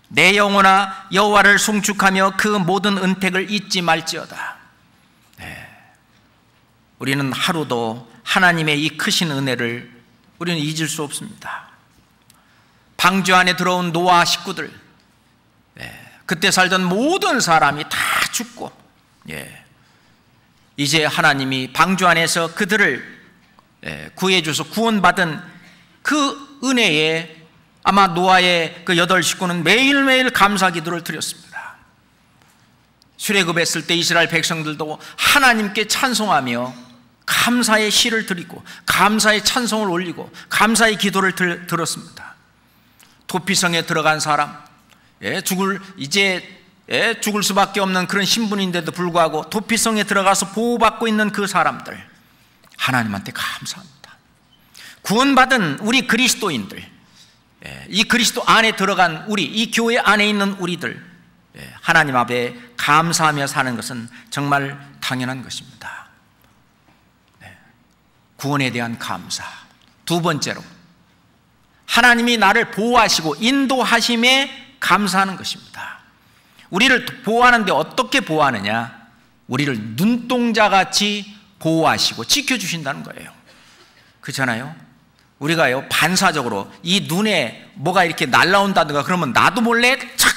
Speaker 1: 내 영혼아 여호와를 송축하며 그 모든 은택을 잊지 말지어다. 네. 우리는 하루도 하나님의 이 크신 은혜를 우리는 잊을 수 없습니다 방주 안에 들어온 노아 식구들 네. 그때 살던 모든 사람이 다 죽고 예. 이제 하나님이 방주 안에서 그들을 예, 구해줘서 구원받은 그 은혜에 아마 노아의 그 여덟 식구는 매일매일 감사 기도를 드렸습니다. 수레굽했을 때 이스라엘 백성들도 하나님께 찬송하며 감사의 시를 드리고 감사의 찬송을 올리고 감사의 기도를 들, 들었습니다. 도피성에 들어간 사람, 예, 죽을 이제 예, 죽을 수밖에 없는 그런 신분인데도 불구하고 도피성에 들어가서 보호받고 있는 그 사람들 하나님한테 감사합니다. 구원받은 우리 그리스도인들, 예, 이 그리스도 안에 들어간 우리, 이 교회 안에 있는 우리들, 예, 하나님 앞에 감사하며 사는 것은 정말 당연한 것입니다. 네, 구원에 대한 감사. 두 번째로, 하나님이 나를 보호하시고 인도하심에 감사하는 것입니다. 우리를 보호하는데 어떻게 보호하느냐? 우리를 눈동자 같이 보호하시고 지켜주신다는 거예요. 그렇잖아요? 우리가요, 반사적으로 이 눈에 뭐가 이렇게 날라온다든가 그러면 나도 몰래 착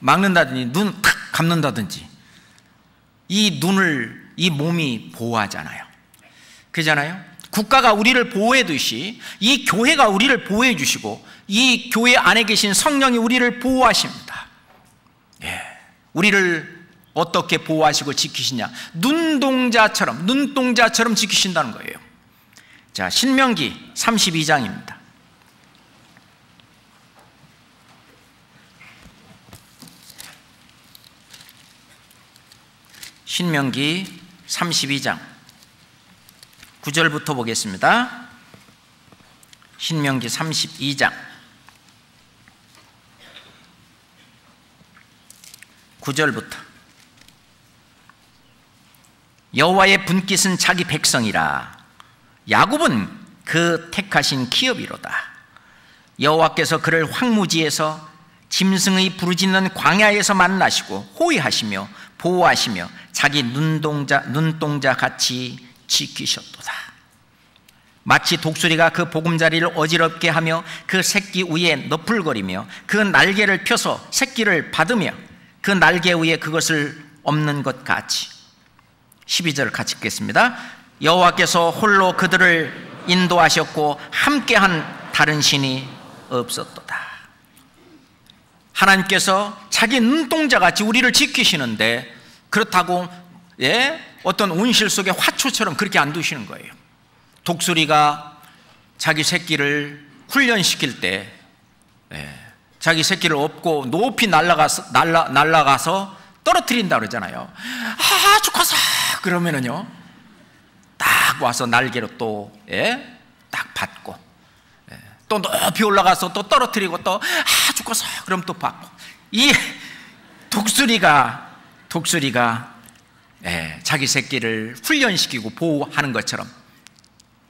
Speaker 1: 막는다든지 눈 탁 감는다든지 이 눈을, 이 몸이 보호하잖아요. 그잖아요? 국가가 우리를 보호해 두시 이 교회가 우리를 보호해 주시고 이 교회 안에 계신 성령이 우리를 보호하십니다. 예. 우리를 어떻게 보호하시고 지키시냐? 눈동자처럼, 눈동자처럼 지키신다는 거예요. 자, 신명기 32장입니다. 신명기 32장 9절부터 보겠습니다. 신명기 32장. 9절부터. 여호와의 분깃은 자기 백성이라. 야곱은 그 택하신 기업이로다. 여호와께서 그를 황무지에서 짐승의 부르짖는 광야에서 만나시고 호위하시며 보호하시며 자기 눈동자 눈동자 같이 지키셨도다 마치 독수리가 그 보금자리를 어지럽게 하며 그 새끼 위에 너풀거리며 그 날개를 펴서 새끼를 받으며 그 날개 위에 그것을 없는 것 같이 12절 같이 읽겠습니다. 여호와께서 홀로 그들을 인도하셨고 함께한 다른 신이 없었도다. 하나님께서 자기 눈동자 같이 우리를 지키시는데 그렇다고 예? 어떤 온실 속에 화초처럼 그렇게 안 두시는 거예요. 독수리가 자기 새끼를 훈련시킬 때 예, 자기 새끼를 업고 높이 날아가서 날라 날아가서 떨어뜨린다 그러잖아요. 아, 죽었어. 그러면은요, 딱 와서 날개로 또, 예? 딱 받고, 또 높이 올라가서 또 떨어뜨리고 또아 죽었어 그럼 또 받고 이 독수리가 독수리가 예, 자기 새끼를 훈련시키고 보호하는 것처럼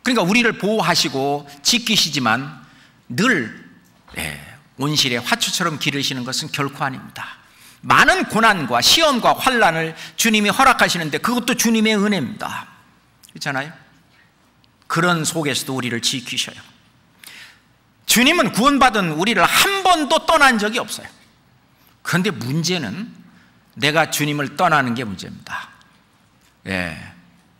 Speaker 1: 그러니까 우리를 보호하시고 지키시지만 늘 예, 온실의 화초처럼 기르시는 것은 결코 아닙니다. 많은 고난과 시험과 환란을 주님이 허락하시는데 그것도 주님의 은혜입니다. 그렇잖아요? 그런 속에서도 우리를 지키셔요. 주님은 구원받은 우리를 한 번도 떠난 적이 없어요. 그런데 문제는 내가 주님을 떠나는 게 문제입니다. 예.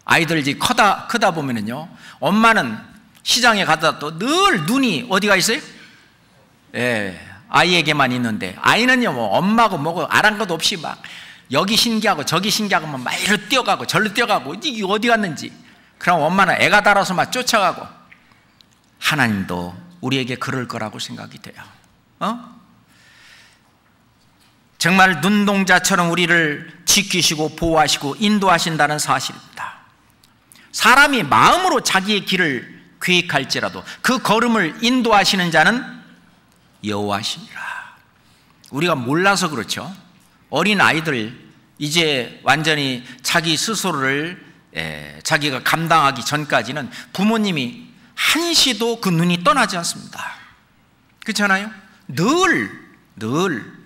Speaker 1: 아이들 이제 커다, 크다 보면은요, 엄마는 시장에 가다 또 늘 눈이 어디가 있어요? 예. 아이에게만 있는데, 아이는요, 뭐, 엄마고 뭐고 것 없이 막, 여기 신기하고 저기 신기하고 막 이리로 뛰어가고 절로 뛰어가고, 이게 어디 갔는지. 그럼 엄마는 애가 달아서 막 쫓아가고, 하나님도 우리에게 그럴 거라고 생각이 돼요. 어? 정말 눈동자처럼 우리를 지키시고 보호하시고 인도하신다는 사실입니다. 사람이 마음으로 자기의 길을 계획할지라도 그 걸음을 인도하시는 자는 여호와시니라. 우리가 몰라서 그렇죠. 어린 아이들 이제 완전히 자기 스스로를 에, 자기가 감당하기 전까지는 부모님이 한시도 그 눈이 떠나지 않습니다. 그렇잖아요? 늘, 늘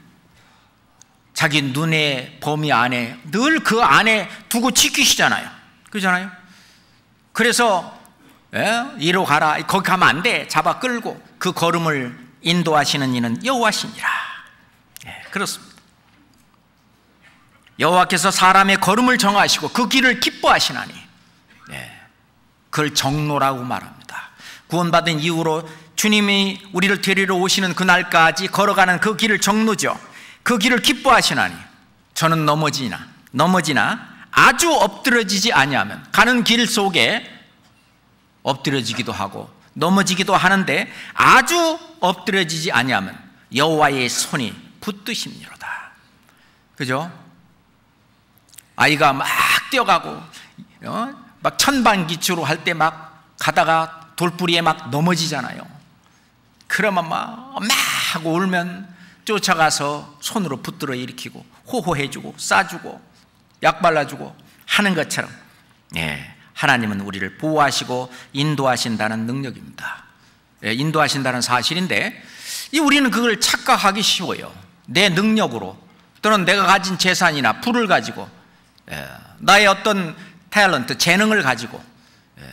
Speaker 1: 자기 눈의 범위 안에 늘 그 안에 두고 지키시잖아요. 그렇잖아요? 그래서 예? 이로 가라. 거기 가면 안 돼. 잡아 끌고 그 걸음을 인도하시는 이는 여호와시니라. 예, 그렇습니다. 여호와께서 사람의 걸음을 정하시고 그 길을 기뻐하시나니 예, 그걸 정로라고 말합니다. 구원받은 이후로 주님이 우리를 데리러 오시는 그날까지 걸어가는 그 길을 정로죠. 그 길을 기뻐하시나니 저는 넘어지나 넘어지나 아주 엎드러지지 아니하면 가는 길 속에 엎드려지기도 하고 넘어지기도 하는데 아주 엎드려지지 아니하면 여호와의 손이 붙드심이로다. 그죠? 아이가 막 뛰어가고 어? 막 천반기초로 할 때 막 가다가 돌뿌리에 막 넘어지잖아요. 그러면 막, 막 하고 울면 쫓아가서 손으로 붙들어 일으키고 호호해주고 싸주고 약 발라주고 하는 것처럼 예, 하나님은 우리를 보호하시고 인도하신다는 능력입니다. 예, 인도하신다는 사실인데 이 우리는 그걸 착각하기 쉬워요. 내 능력으로 또는 내가 가진 재산이나 부를 가지고 예, 나의 어떤 탤런트 재능을 가지고 예,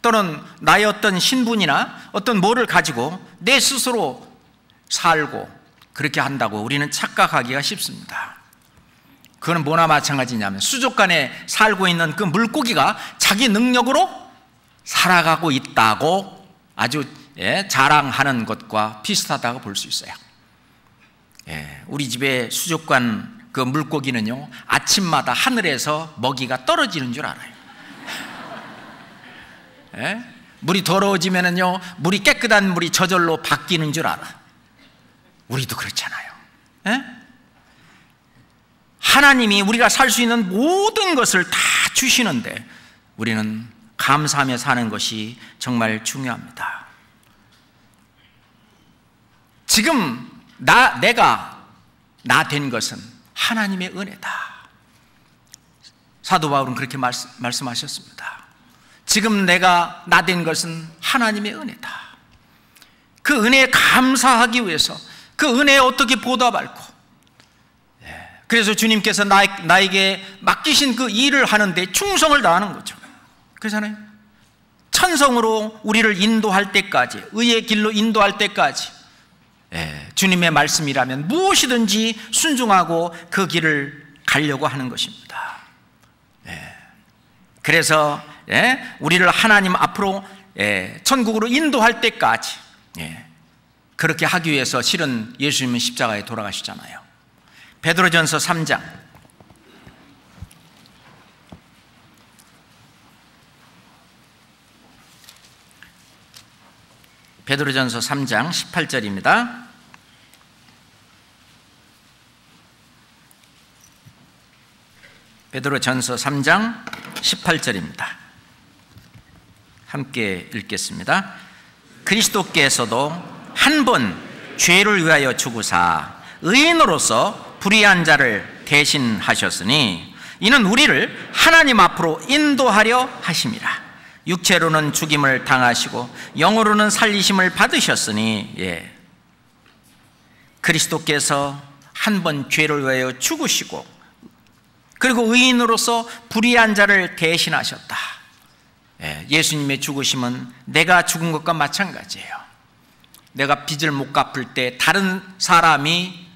Speaker 1: 또는 나의 어떤 신분이나 어떤 뭐를 가지고 내 스스로 살고 그렇게 한다고 우리는 착각하기가 쉽습니다. 그건 뭐나 마찬가지냐면 수족관에 살고 있는 그 물고기가 자기 능력으로 살아가고 있다고 아주 예, 자랑하는 것과 비슷하다고 볼 수 있어요. 예, 우리 집에 수족관 그 물고기는요 아침마다 하늘에서 먹이가 떨어지는 줄 알아요. 예? 물이 더러워지면은요 물이 깨끗한 물이 저절로 바뀌는 줄 알아. 우리도 그렇잖아요. 하나님이 우리가 살 수 있는 모든 것을 다 주시는데 우리는 감사하며 사는 것이 정말 중요합니다. 지금 나 내가 나 된 것은 하나님의 은혜다. 사도 바울은 그렇게 말씀, 말씀하셨습니다. 지금 내가 나 된 것은 하나님의 은혜다. 그 은혜에 감사하기 위해서 그 은혜에 어떻게 보답할고 예. 그래서 주님께서 나, 나에게 맡기신 그 일을 하는데 충성을 다하는 거죠. 그렇잖아요. 천성으로 우리를 인도할 때까지 의의 길로 인도할 때까지 예, 주님의 말씀이라면 무엇이든지 순종하고 그 길을 가려고 하는 것입니다. 예, 그래서 예, 우리를 하나님 앞으로 예, 천국으로 인도할 때까지 예, 그렇게 하기 위해서 실은 예수님은 십자가에 돌아가시잖아요. 베드로전서 3장 베드로전서 3장 18절입니다. 베드로전서 3장 18절입니다. 함께 읽겠습니다. 그리스도께서도 한 번 죄를 위하여 죽으사 의인으로서 불의한 자를 대신하셨으니 이는 우리를 하나님 앞으로 인도하려 하심이라. 육체로는 죽임을 당하시고 영으로는 살리심을 받으셨으니 예. 그리스도께서 한 번 죄를 위하여 죽으시고 그리고 의인으로서 불의한 자를 대신하셨다. 예, 예수님의 죽으심은 내가 죽은 것과 마찬가지예요. 내가 빚을 못 갚을 때 다른 사람이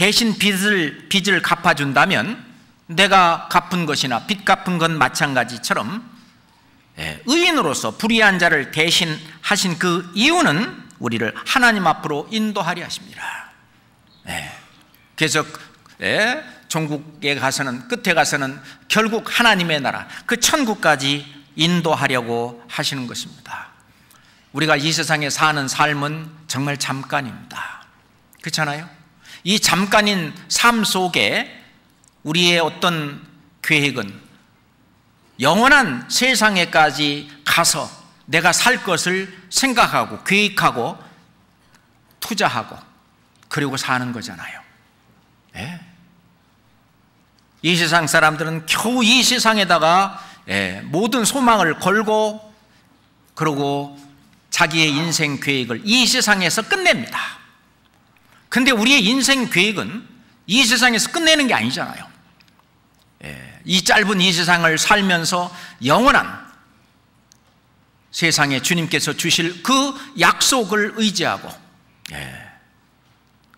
Speaker 1: 대신 빚을, 빚을 갚아준다면 내가 갚은 것이나 빚 갚은 건 마찬가지처럼 예, 의인으로서 불의한 자를 대신 하신 그 이유는 우리를 하나님 앞으로 인도하려 하십니다. 예, 그래서 예, 종국에 가서는 끝에 가서는 결국 하나님의 나라 그 천국까지 인도하려고 하시는 것입니다. 우리가 이 세상에 사는 삶은 정말 잠깐입니다. 그렇잖아요? 이 잠깐인 삶 속에 우리의 어떤 계획은 영원한 세상에까지 가서 내가 살 것을 생각하고 계획하고 투자하고 그리고 사는 거잖아요. 네? 이 세상 사람들은 겨우 이 세상에다가 예, 모든 소망을 걸고 그러고 자기의 인생 계획을 이 세상에서 끝냅니다. 근데 우리의 인생 계획은 이 세상에서 끝내는 게 아니잖아요. 예, 이 짧은 이 세상을 살면서 영원한 세상에 주님께서 주실 그 약속을 의지하고 예,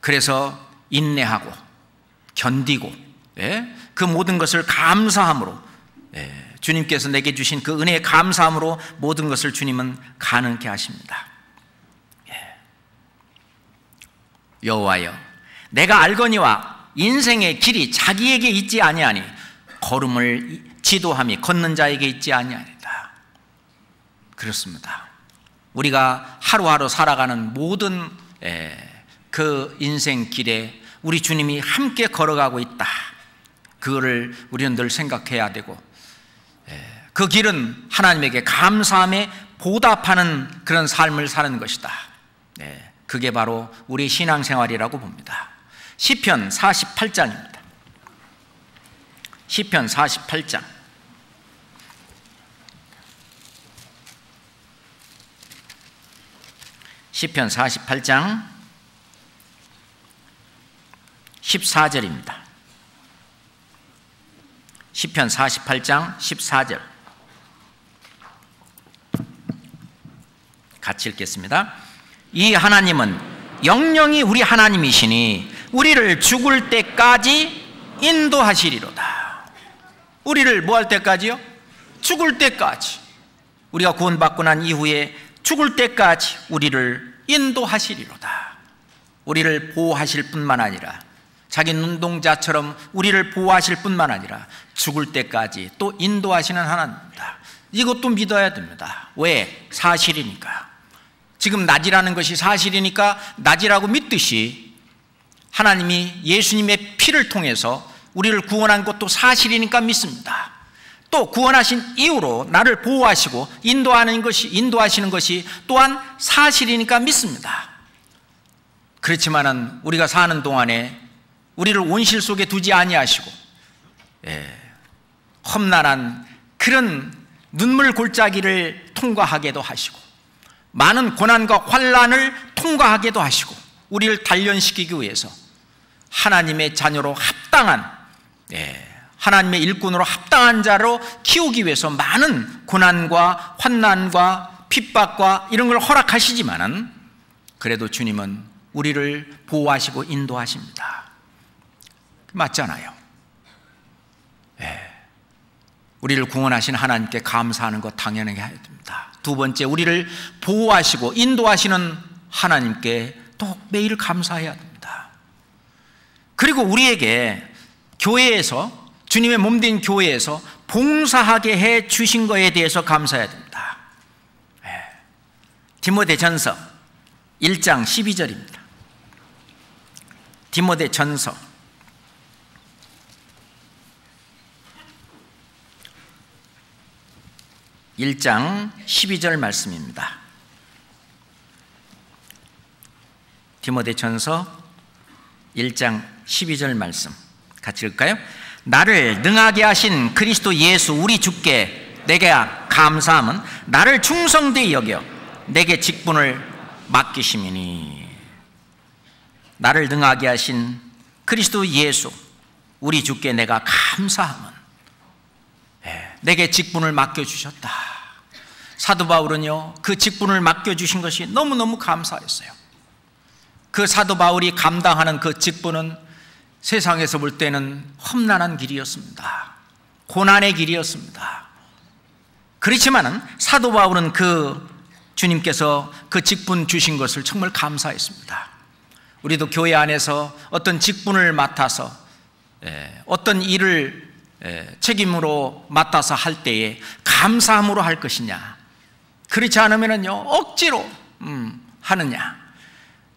Speaker 1: 그래서 인내하고 견디고 예, 그 모든 것을 감사함으로 예, 주님께서 내게 주신 그 은혜에 감사함으로 모든 것을 주님은 가능케 하십니다. 예. 여호와여, 내가 알거니와 인생의 길이 자기에게 있지 아니하니 걸음을 지도함이 걷는 자에게 있지 아니하니다. 그렇습니다. 우리가 하루하루 살아가는 모든 예, 그 인생 길에 우리 주님이 함께 걸어가고 있다. 그거를 우리는 늘 생각해야 되고 예, 그 길은 하나님에게 감사함에 보답하는 그런 삶을 사는 것이다. 네, 그게 바로 우리 신앙생활이라고 봅니다. 시편 48장입니다. 시편 48장. 시편 48장 14절입니다. 시편 48장 14절 같이 읽겠습니다. 이 하나님은 영영이 우리 하나님이시니 우리를 죽을 때까지 인도하시리로다. 우리를 뭐 할 때까지요? 죽을 때까지. 우리가 구원받고 난 이후에 죽을 때까지 우리를 인도하시리로다. 우리를 보호하실 뿐만 아니라 자기 눈동자처럼 우리를 보호하실 뿐만 아니라 죽을 때까지 또 인도하시는 하나님입니다. 이것도 믿어야 됩니다. 왜? 사실이니까. 지금 낮이라는 것이 사실이니까 낮이라고 믿듯이 하나님이 예수님의 피를 통해서 우리를 구원한 것도 사실이니까 믿습니다. 또 구원하신 이후로 나를 보호하시고 인도하는 것이 인도하시는 것이 또한 사실이니까 믿습니다. 그렇지만은 우리가 사는 동안에 우리를 온실 속에 두지 아니하시고 예, 험난한 그런 눈물 골짜기를 통과하게도 하시고 많은 고난과 환란을 통과하게도 하시고 우리를 단련시키기 위해서 하나님의 자녀로 합당한 예, 하나님의 일꾼으로 합당한 자로 키우기 위해서 많은 고난과 환난과 핍박과 이런 걸 허락하시지만은 그래도 주님은 우리를 보호하시고 인도하십니다. 맞잖아요. 예. 우리를 구원하신 하나님께 감사하는 것 당연하게 해야 됩니다. 두 번째, 우리를 보호하시고 인도하시는 하나님께 또 매일 감사해야 됩니다. 그리고 우리에게 교회에서 주님의 몸된 교회에서 봉사하게 해 주신 것에 대해서 감사해야 됩니다. 예. 디모데 전서 1장 12절입니다. 디모데 전서 1장 12절 말씀입니다. 디모데전서 1장 12절 말씀 같이 읽을까요? 나를 능하게 하신 그리스도 예수 우리 주께 내게 감사함은 나를 충성되이 여겨 내게 직분을 맡기심이니 나를 능하게 하신 그리스도 예수 우리 주께 내가 감사함은 예, 내게 직분을 맡겨주셨다. 사도 바울은요 그 직분을 맡겨주신 것이 너무너무 감사했어요. 그 사도 바울이 감당하는 그 직분은 세상에서 볼 때는 험난한 길이었습니다. 고난의 길이었습니다. 그렇지만은 사도 바울은 그 주님께서 그 직분 주신 것을 정말 감사했습니다. 우리도 교회 안에서 어떤 직분을 맡아서 예, 어떤 일을 예, 책임으로 맡아서 할 때에 감사함으로 할 것이냐? 그렇지 않으면요 억지로 음, 하느냐?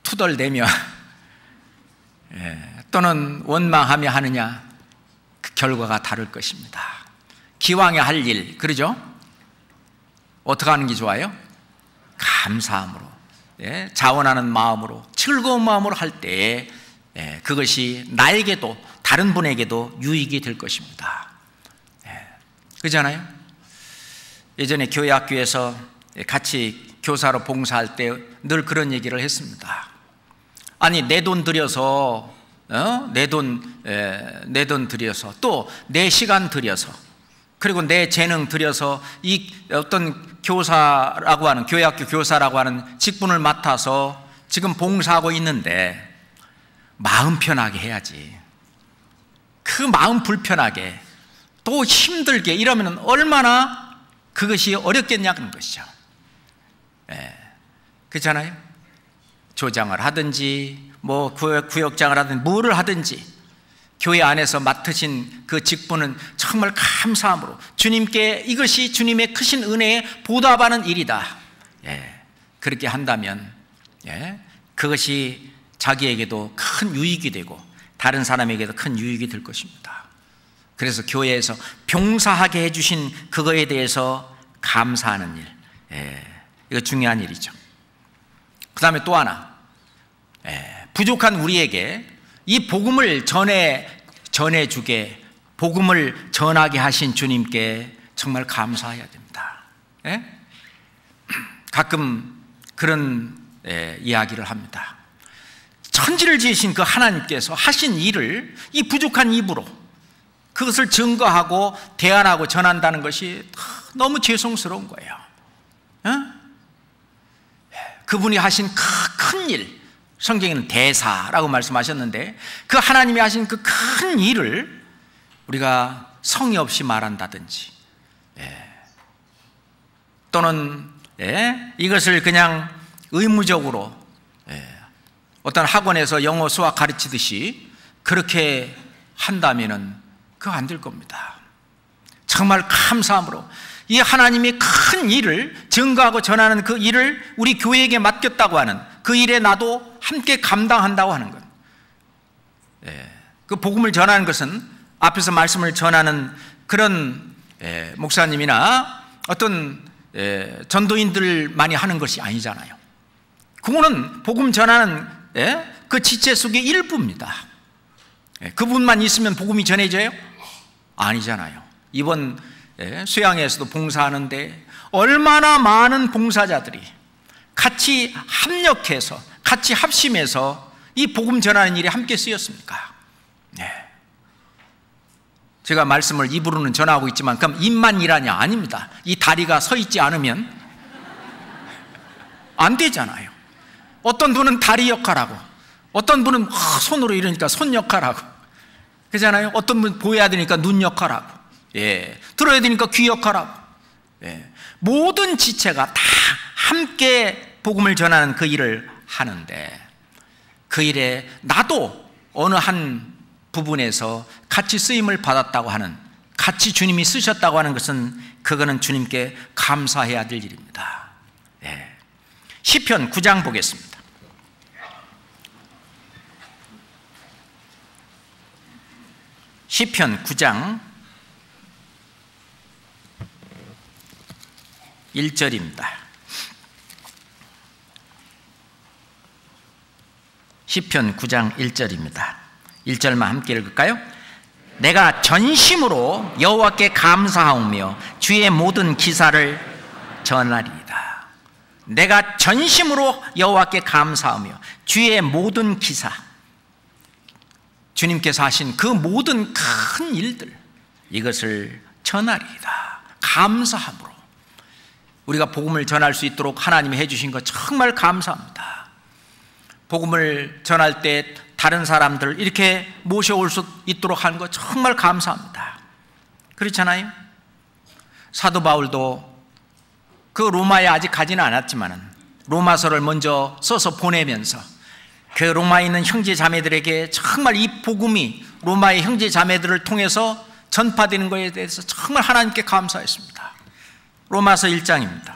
Speaker 1: 투덜대며 예, 또는 원망하며 하느냐? 그 결과가 다를 것입니다. 기왕에 할 일 그러죠? 어떻게 하는 게 좋아요? 감사함으로 예, 자원하는 마음으로 즐거운 마음으로 할때 예, 그것이 나에게도 다른 분에게도 유익이 될 것입니다. 예, 그잖아요. 예전에 교회 학교에서 같이 교사로 봉사할 때 늘 그런 얘기를 했습니다. 아니 내 돈 들여서 어? 내돈 내 돈 들여서 또 내 시간 들여서 그리고 내 재능 들여서 이 어떤 교사라고 하는 교회학교 교사라고 하는 직분을 맡아서 지금 봉사하고 있는데 마음 편하게 해야지. 그 마음 불편하게 또 힘들게 이러면 얼마나 그것이 어렵겠냐는 것이죠. 예. 그렇잖아요. 조장을 하든지 뭐 구역 장을 하든지 뭐를 하든지 교회 안에서 맡으신 그 직분은 정말 감사함으로 주님께 이것이 주님의 크신 은혜에 보답하는 일이다. 예, 그렇게 한다면 예, 그것이 자기에게도 큰 유익이 되고 다른 사람에게도 큰 유익이 될 것입니다. 그래서 교회에서 병사하게 해주신 그거에 대해서 감사하는 일, 예, 이거 중요한 일이죠. 그 다음에 또 하나, 예, 부족한 우리에게 이 복음을 전해 전해주게 복음을 전하게 하신 주님께 정말 감사해야 됩니다. 예? 가끔 그런 예, 이야기를 합니다. 천지를 지으신 그 하나님께서 하신 일을 이 부족한 입으로 그것을 증거하고 대안하고 전한다는 것이 너무 죄송스러운 거예요. 예? 그분이 하신 큰 일, 성경에는 대사라고 말씀하셨는데 그 하나님이 하신 그 큰 일을 우리가 성의 없이 말한다든지 예. 또는 예. 이것을 그냥 의무적으로 예. 어떤 학원에서 영어 수학 가르치듯이 그렇게 한다면 그거 안 될 겁니다. 정말 감사함으로 이 하나님이 큰 일을 증거하고 전하는 그 일을 우리 교회에게 맡겼다고 하는 그 일에 나도 함께 감당한다고 하는 것. 예, 그 복음을 전하는 것은 앞에서 말씀을 전하는 그런 예, 목사님이나 어떤 예, 전도인들만이 하는 것이 아니잖아요. 그거는 복음 전하는 예, 그 지체 속의 일부입니다. 예, 그분만 있으면 복음이 전해져요? 아니잖아요. 이번 예, 수양에서도 봉사하는데 얼마나 많은 봉사자들이 같이 합력해서 같이 합심해서 이 복음 전하는 일에 함께 쓰였습니까? 네. 제가 말씀을 입으로는 전하고 있지만 그럼 입만 일하냐? 아닙니다. 이 다리가 서 있지 않으면 안 되잖아요. 어떤 분은 다리 역할하고 어떤 분은 손으로 이러니까 손 역할하고 그잖아요. 어떤 분 보여야 되니까 눈 역할하고 예. 들어야 되니까 귀 역할하고 예. 모든 지체가 다 함께 복음을 전하는 그 일을 하는데 그 일에 나도 어느 한 부분에서 같이 쓰임을 받았다고 하는 같이 주님이 쓰셨다고 하는 것은 그거는 주님께 감사해야 될 일입니다. 예. 시편 9장 보겠습니다. 시편 9장 1절입니다. 시편 9장 1절입니다. 1절만 함께 읽을까요? 내가 전심으로 여호와께 감사하오며 주의 모든 기사를 전하리이다. 내가 전심으로 여호와께 감사하며 주의 모든 기사 주님께서 하신 그 모든 큰 일들 이것을 전하리이다. 감사함으로 우리가 복음을 전할 수 있도록 하나님이 해주신 것 정말 감사합니다. 복음을 전할 때 다른 사람들 이렇게 모셔올 수 있도록 하는 것 정말 감사합니다. 그렇잖아요? 사도 바울도 그 로마에 아직 가지는 않았지만 로마서를 먼저 써서 보내면서 그 로마에 있는 형제 자매들에게 정말 이 복음이 로마의 형제 자매들을 통해서 전파되는 것에 대해서 정말 하나님께 감사했습니다. 로마서 1장입니다.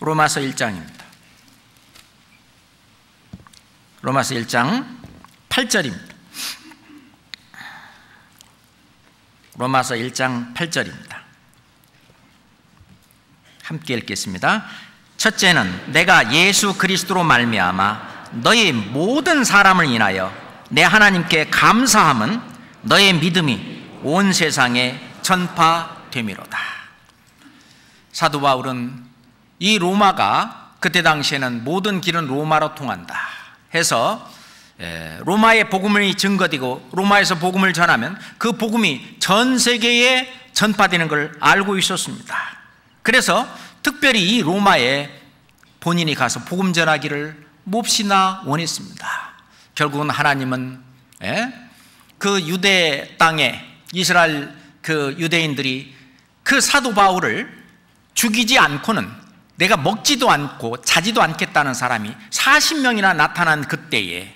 Speaker 1: 로마서 1장입니다. 로마서 1장 8절입니다. 로마서 1장 8절입니다. 함께 읽겠습니다. 첫째는 내가 예수 그리스도로 말미암아 너희 모든 사람을 인하여 내 하나님께 감사함은 너의 믿음이 온 세상에 전파됨이로다. 사도 바울은 이 로마가 그때 당시에는 모든 길은 로마로 통한다 해서 로마의 복음이 증거되고 로마에서 복음을 전하면 그 복음이 전 세계에 전파되는 걸 알고 있었습니다. 그래서 특별히 이 로마에 본인이 가서 복음 전하기를 몹시나 원했습니다. 결국은 하나님은 그 유대 땅에 이스라엘 그 유대인들이 그 사도 바울을 죽이지 않고는 내가 먹지도 않고 자지도 않겠다는 사람이 40명이나 나타난 그때에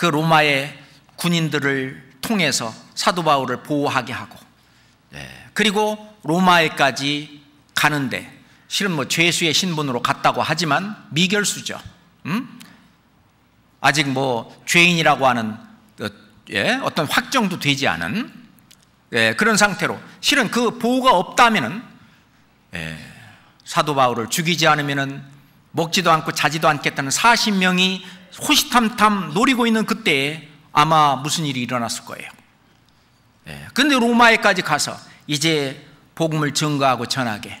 Speaker 1: 그 로마의 군인들을 통해서 사도 바울을 보호하게 하고 그리고 로마에까지 가는데 실은 뭐 죄수의 신분으로 갔다고 하지만 미결수죠. 음? 아직 뭐 죄인이라고 하는 어, 예, 어떤 확정도 되지 않은 예, 그런 상태로 실은 그 보호가 없다면은 예, 사도 바울을 죽이지 않으면은 먹지도 않고 자지도 않겠다는 40명이 호시탐탐 노리고 있는 그때에 아마 무슨 일이 일어났을 거예요. 예, 근데 로마에까지 가서 이제 복음을 증거하고 전하게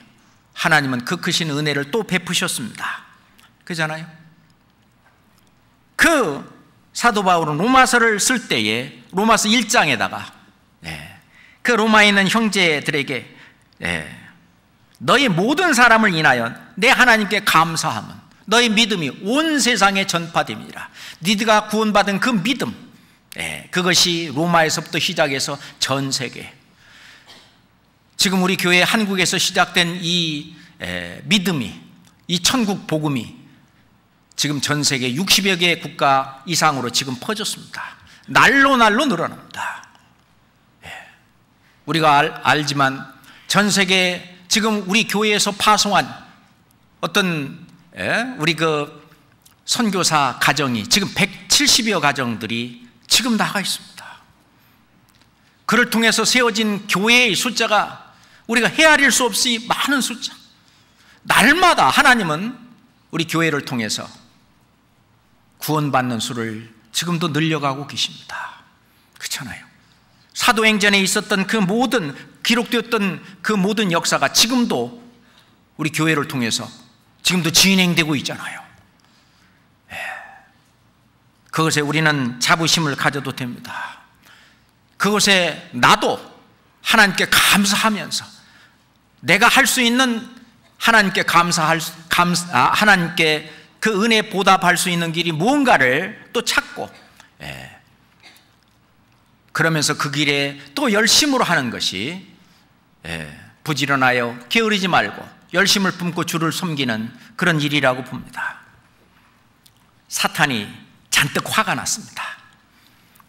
Speaker 1: 하나님은 그 크신 은혜를 또 베푸셨습니다. 그잖아요? 그 사도 바울은 로마서를 쓸 때에 로마서 1장에다가 네, 그 로마에 있는 형제들에게 네, 너희 모든 사람을 인하여 내 하나님께 감사함은 너희 믿음이 온 세상에 전파됩니다. 니드가 구원받은 그 믿음, 네, 그것이 로마에서부터 시작해서 전 세계 지금 우리 교회 한국에서 시작된 이 믿음이 이 천국 복음이 지금 전 세계 60여 개 국가 이상으로 지금 퍼졌습니다. 날로 날로 늘어납니다. 우리가 알, 알지만 전 세계 지금 우리 교회에서 파송한 어떤 우리 그 선교사 가정이 지금 170여 가정들이 지금 나가 있습니다. 그를 통해서 세워진 교회의 숫자가 우리가 헤아릴 수 없이 많은 숫자. 날마다 하나님은 우리 교회를 통해서 구원받는 수를 지금도 늘려가고 계십니다. 그렇잖아요. 사도행전에 있었던 그 모든 기록되었던 그 모든 역사가 지금도 우리 교회를 통해서 지금도 진행되고 있잖아요. 예. 그것에 우리는 자부심을 가져도 됩니다. 그것에 나도 하나님께 감사하면서 내가 할 수 있는 하나님께 감사할 감 아, 하나님께 그 은혜 보답할 수 있는 길이 무언가를 또 찾고 예. 그러면서 그 길에 또 열심으로 하는 것이 예. 부지런하여 게으르지 말고 열심을 품고 주를 섬기는 그런 일이라고 봅니다. 사탄이 잔뜩 화가 났습니다.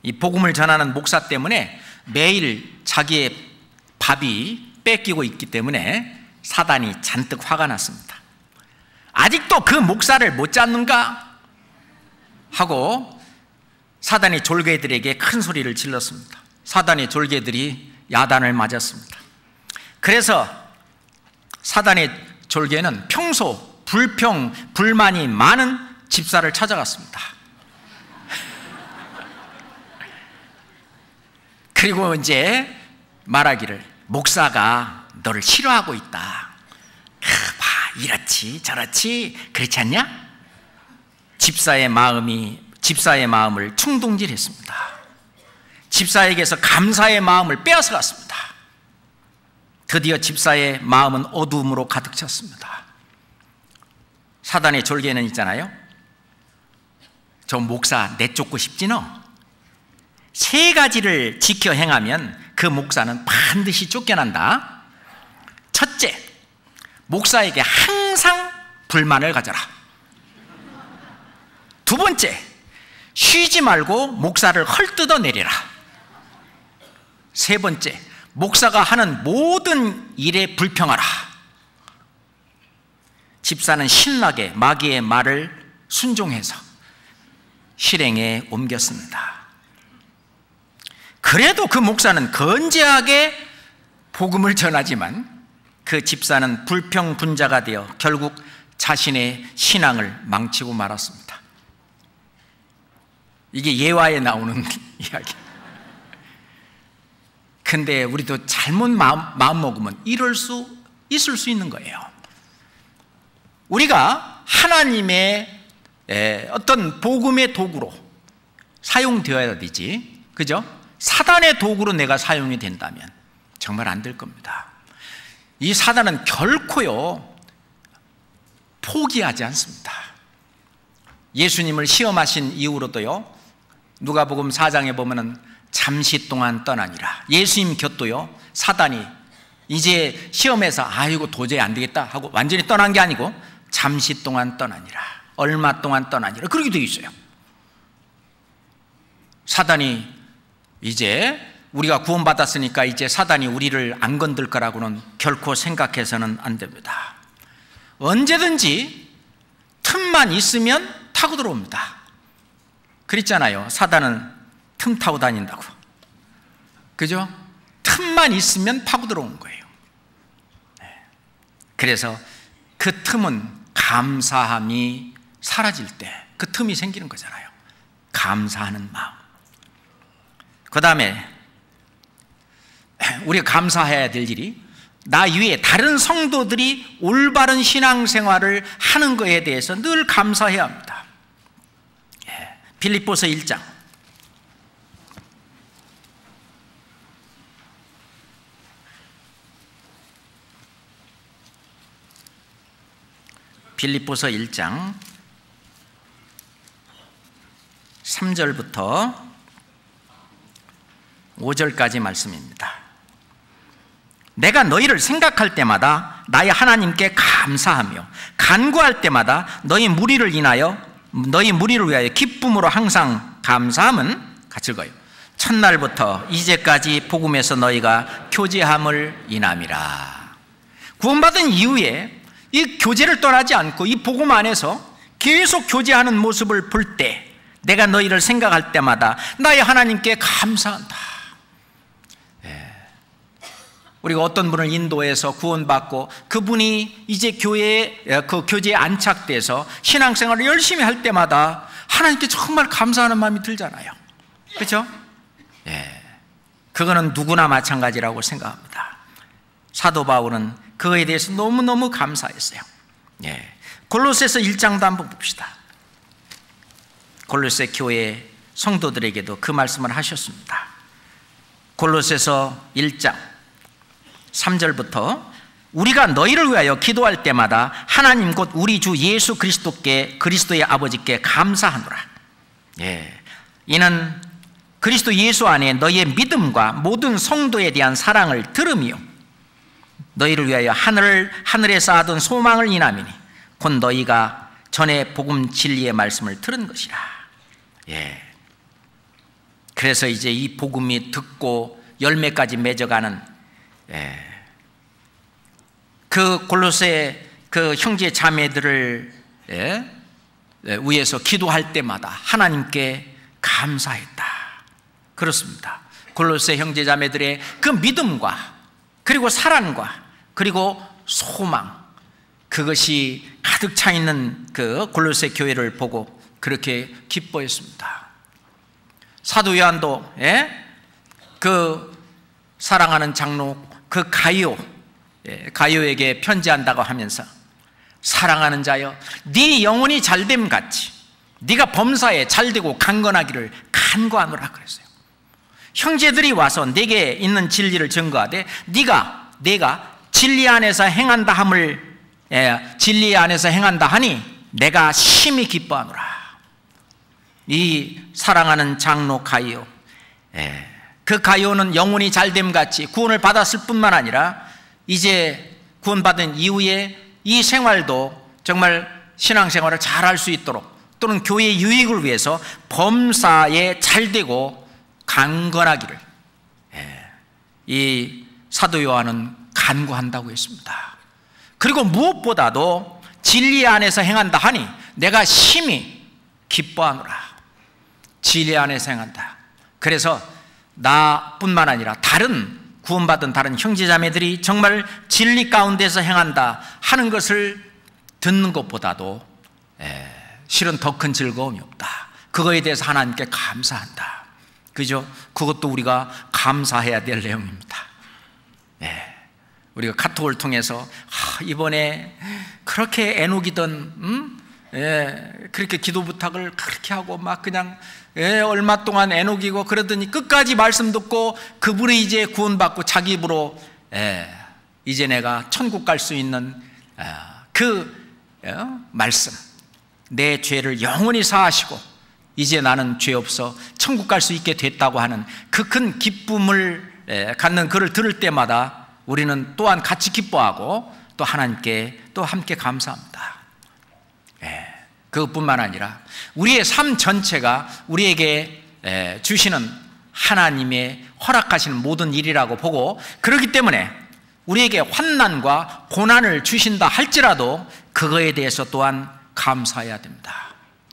Speaker 1: 이 복음을 전하는 목사 때문에 매일 자기의 밥이 뺏기고 있기 때문에 사단이 잔뜩 화가 났습니다. 아직도 그 목사를 못 잡는가? 하고 사단이 졸개들에게 큰 소리를 질렀습니다. 사단의 졸개들이 야단을 맞았습니다. 그래서 사단의 졸개는 평소 불평, 불만이 많은 집사를 찾아갔습니다. 그리고 이제 말하기를 목사가 너를 싫어하고 있다. 봐, 이렇지 저렇지 그렇지 않냐? 집사의 마음이 집사의 마음을 충동질했습니다. 집사에게서 감사의 마음을 빼앗아 갔습니다. 드디어 집사의 마음은 어두움으로 가득 찼습니다. 사단의 졸개는 있잖아요. 저 목사 내쫓고 싶지 너? 세 가지를 지켜 행하면 그 목사는 반드시 쫓겨난다. 첫째, 목사에게 항상 불만을 가져라. 두 번째, 쉬지 말고 목사를 헐뜯어 내리라. 세 번째, 목사가 하는 모든 일에 불평하라. 집사는 신나게 마귀의 말을 순종해서 실행에 옮겼습니다. 그래도 그 목사는 건재하게 복음을 전하지만 그 집사는 불평 분자가 되어 결국 자신의 신앙을 망치고 말았습니다. 이게 예화에 나오는 이야기. 근데 우리도 잘못 마음, 마음 먹으면 이럴 수 있을 수 있는 거예요. 우리가 하나님의 어떤 복음의 도구로 사용되어야 되지. 그죠? 사단의 도구로 내가 사용이 된다면 정말 안 될 겁니다. 이 사단은 결코요, 포기하지 않습니다. 예수님을 시험하신 이후로도요, 누가복음 4장에 보면은 잠시 동안 떠나니라. 예수님 곁도요, 사단이 이제 시험에서 아이고 도저히 안 되겠다 하고 완전히 떠난 게 아니고 잠시 동안 떠나니라. 얼마 동안 떠나니라. 그렇게 되어 있어요. 사단이 이제 우리가 구원받았으니까 이제 사단이 우리를 안 건들 거라고는 결코 생각해서는 안 됩니다. 언제든지 틈만 있으면 타고 들어옵니다. 그랬잖아요. 사단은 틈 타고 다닌다고. 그죠? 틈만 있으면 파고 들어오는 거예요. 네. 그래서 그 틈은 감사함이 사라질 때 그 틈이 생기는 거잖아요. 감사하는 마음. 그 다음에 우리가 감사해야 될 일이 나 위에 다른 성도들이 올바른 신앙생활을 하는 것에 대해서 늘 감사해야 합니다. 예, 빌립보서 1장 빌립보서 1장 3절부터 5절까지 말씀입니다. 내가 너희를 생각할 때마다 나의 하나님께 감사하며 간구할 때마다 너희 무리를 인하여 너희 무리를 위하여 기쁨으로 항상 감사함은 같이 읽어요. 첫날부터 이제까지 복음에서 너희가 교제함을 인함이라. 구원받은 이후에 이 교제를 떠나지 않고 이 복음 안에서 계속 교제하는 모습을 볼 때 내가 너희를 생각할 때마다 나의 하나님께 감사한다. 우리가 어떤 분을 인도해서 구원받고 그분이 이제 교회에 그 교제에 안착돼서 신앙생활을 열심히 할 때마다 하나님께 정말 감사하는 마음이 들잖아요. 그렇죠? 예. 그거는 누구나 마찬가지라고 생각합니다. 사도 바울은 그거에 대해서 너무너무 감사했어요. 예. 골로새서 1장도 한번 봅시다. 골로새 교회 성도들에게도 그 말씀을 하셨습니다. 골로새서 1장 3절부터 우리가 너희를 위하여 기도할 때마다 하나님 곧 우리 주 예수 그리스도께 그리스도의 아버지께 감사하노라. 예. 이는 그리스도 예수 안에 너희의 믿음과 모든 성도에 대한 사랑을 들으며 너희를 위하여 하늘 하늘에 쌓아둔 소망을 인함이니 곧 너희가 전에 복음 진리의 말씀을 들은 것이라. 예. 그래서 이제 이 복음이 듣고 열매까지 맺어가는 예. 그 골로새 그 형제 자매들을 예? 예, 위해서 기도할 때마다 하나님께 감사했다. 그렇습니다. 골로새 형제 자매들의 그 믿음과 그리고 사랑과 그리고 소망 그것이 가득 차 있는 그 골로새 교회를 보고 그렇게 기뻐했습니다. 사도 요한도 예? 그 사랑하는 장로 그 가이오 예, 가이오에게 편지한다고 하면서 사랑하는 자여 네 영혼이 잘됨 같이 네가 범사에 잘되고 강건하기를 간구하노라 그랬어요. 형제들이 와서 내게 있는 진리를 증거하되 네가 내가 진리 안에서 행한다 함을 예, 진리 안에서 행한다 하니 내가 심히 기뻐하노라. 이 사랑하는 장로 가이오, 예, 그 가이오는 영혼이 잘됨 같이 구원을 받았을 뿐만 아니라 이제 구원받은 이후에 이 생활도 정말 신앙생활을 잘 할 수 있도록 또는 교회의 유익을 위해서 범사에 잘 되고 강건하기를 예, 이 사도 요한은 간구한다고 했습니다. 그리고 무엇보다도 진리 안에서 행한다 하니 내가 심히 기뻐하노라. 진리 안에서 행한다. 그래서 나뿐만 아니라 다른 구원받은 다른 형제자매들이 정말 진리 가운데서 행한다 하는 것을 듣는 것보다도 실은 더 큰 즐거움이 없다. 그거에 대해서 하나님께 감사한다. 그죠? 그것도 우리가 감사해야 될 내용입니다. 예. 우리가 카톡을 통해서 아, 이번에 그렇게 애녹이던 음? 예, 그렇게 기도 부탁을 그렇게 하고 막 그냥 예, 얼마 동안 애녹이고 그러더니 끝까지 말씀 듣고 그분이 이제 구원받고 자기 입으로 예, 이제 내가 천국 갈 수 있는 아, 그 어, 말씀 내 죄를 영원히 사하시고 이제 나는 죄 없어 천국 갈 수 있게 됐다고 하는 그 큰 기쁨을 예, 갖는 그를 들을 때마다 우리는 또한 같이 기뻐하고 또 하나님께 또 함께 감사합니다. 예, 그것뿐만 아니라 우리의 삶 전체가 우리에게 예, 주시는 하나님의 허락하시는 모든 일이라고 보고 그렇기 때문에 우리에게 환난과 고난을 주신다 할지라도 그거에 대해서 또한 감사해야 됩니다.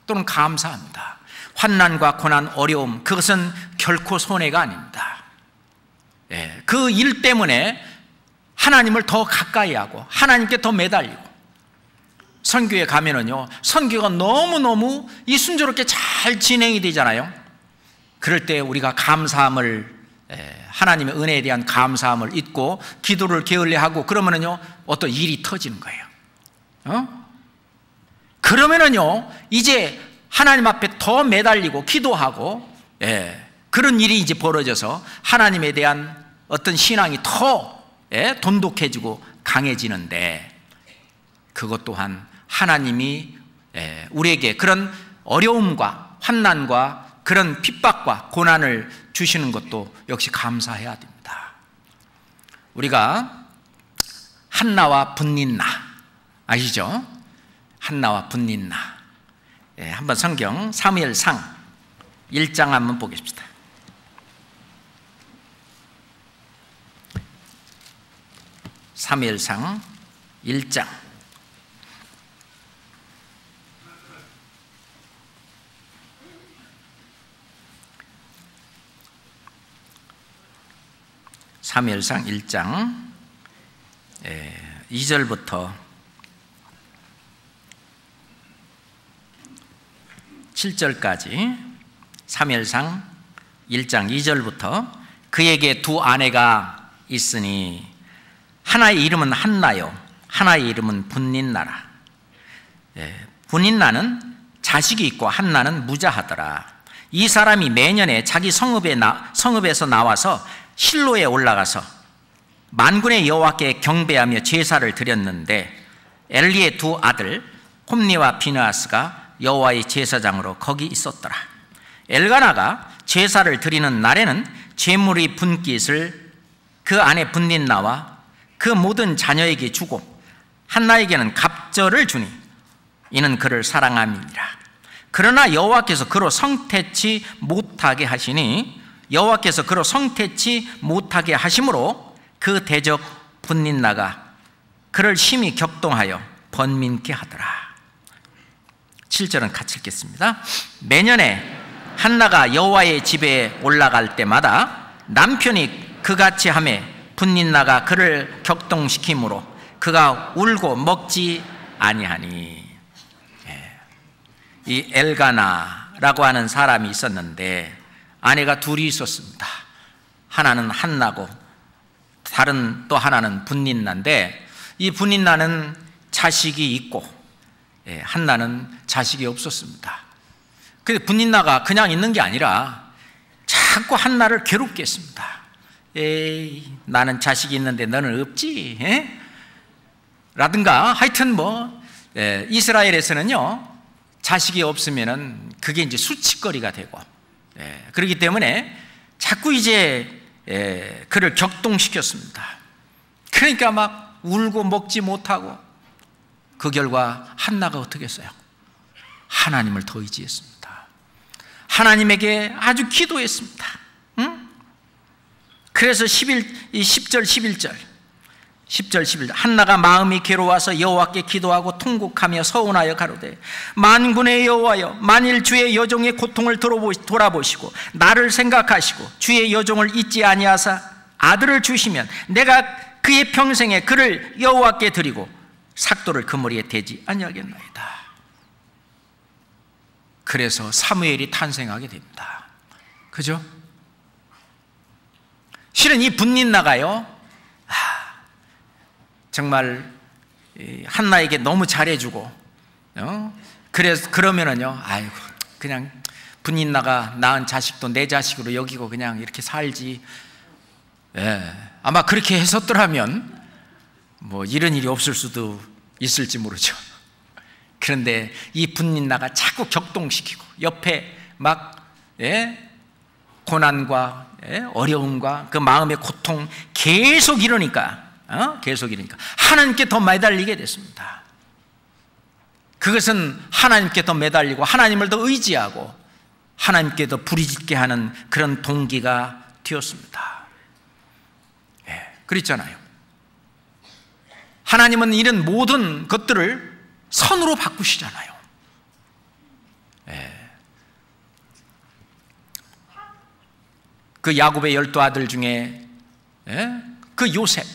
Speaker 1: 또는 감사합니다. 환난과 고난, 어려움 그것은 결코 손해가 아닙니다. 예, 그 일 때문에 하나님을 더 가까이 하고 하나님께 더 매달리고 선교에 가면은요 선교가 너무너무 이 순조롭게 잘 진행이 되잖아요 그럴 때 우리가 감사함을 하나님의 은혜에 대한 감사함을 잊고 기도를 게을리하고 그러면은요 어떤 일이 터지는 거예요 어? 그러면은요 이제 하나님 앞에 더 매달리고 기도하고 예, 그런 일이 이제 벌어져서 하나님에 대한 어떤 신앙이 더 예? 돈독해지고 강해지는데 그것 또한 하나님이 예, 우리에게 그런 어려움과 환난과 그런 핍박과 고난을 주시는 것도 역시 감사해야 됩니다. 우리가 한나와 분린나 아시죠? 한나와 분린나 예, 한번 성경 사무엘상 1장 한번 보겠습니다. 사무엘상 1장 사무엘상 1장 2절부터 7절까지 사무엘상 1장 2절부터 그에게 두 아내가 있으니 하나의 이름은 한나요. 하나의 이름은 분린나라. 예, 분린나는 자식이 있고 한나는 무자하더라. 이 사람이 매년에 자기 성읍에 나, 성읍에서 나와서 실로에 올라가서 만군의 여호와께 경배하며 제사를 드렸는데 엘리의 두 아들 홈니와 비나스가 여호와의 제사장으로 거기 있었더라. 엘가나가 제사를 드리는 날에는 제물이 분깃을 그 안에 분린 나와 그 모든 자녀에게 주고 한나에게는 갑절을 주니 이는 그를 사랑함이니라. 그러나 여호와께서 그로 성태치 못하게 하시니 여호와께서 그로 성태치 못하게 하심으로 그 대적 분린나가 그를 심히 격동하여 번민케 하더라. 7절은 같이 읽겠습니다. 매년에 한나가 여호와의 집에 올라갈 때마다 남편이 그같이 함에 분린나가 그를 격동시키므로 그가 울고 먹지 아니하니 예. 이 엘가나라고 하는 사람이 있었는데 아내가 둘이 있었습니다. 하나는 한나고 다른 또 하나는 분린나인데 이 분린나는 자식이 있고 예, 한나는 자식이 없었습니다. 근데 분린나가 그냥 있는 게 아니라 자꾸 한나를 괴롭게 했습니다. 에이, 나는 자식이 있는데 너는 없지? 에? 예? 라든가 하여튼 뭐 예, 이스라엘에서는요 자식이 없으면은 그게 이제 수치거리가 되고 예, 그렇기 때문에 자꾸 이제 예, 그를 격동시켰습니다. 그러니까 막 울고 먹지 못하고 그 결과 한나가 어떻게 했어요? 하나님을 더 의지했습니다. 하나님에게 아주 기도했습니다. 응? 그래서 11, 10절, 11절. 10절 11절 한나가 마음이 괴로워서 여호와께 기도하고 통곡하며 서운하여 가로되 만군의 여호와여 만일 주의 여종의 고통을 돌아보시고 나를 생각하시고 주의 여종을 잊지 아니하사 아들을 주시면 내가 그의 평생에 그를 여호와께 드리고 삭도를 그 머리에 대지 아니하겠나이다 그래서 사무엘이 탄생하게 됩니다 그죠? 실은 이 분린나가요 정말 한나에게 너무 잘해주고 어? 그래서 그러면은요 아이고 그냥 분인 나가 낳은 자식도 내 자식으로 여기고 그냥 이렇게 살지 예, 아마 그렇게 했었더라면 뭐 이런 일이 없을 수도 있을지 모르죠 그런데 이 분인나가 자꾸 격동시키고 옆에 막 예? 고난과 예? 어려움과 그 마음의 고통 계속 이러니까 어? 계속 이러니까 하나님께 더 매달리게 됐습니다. 그것은 하나님께 더 매달리고 하나님을 더 의지하고 하나님께 더 부리짓게 하는 그런 동기가 되었습니다. 예, 그랬잖아요. 하나님은 이런 모든 것들을 선으로 바꾸시잖아요. 예. 그 야곱의 열두 아들 중에 예? 그 요셉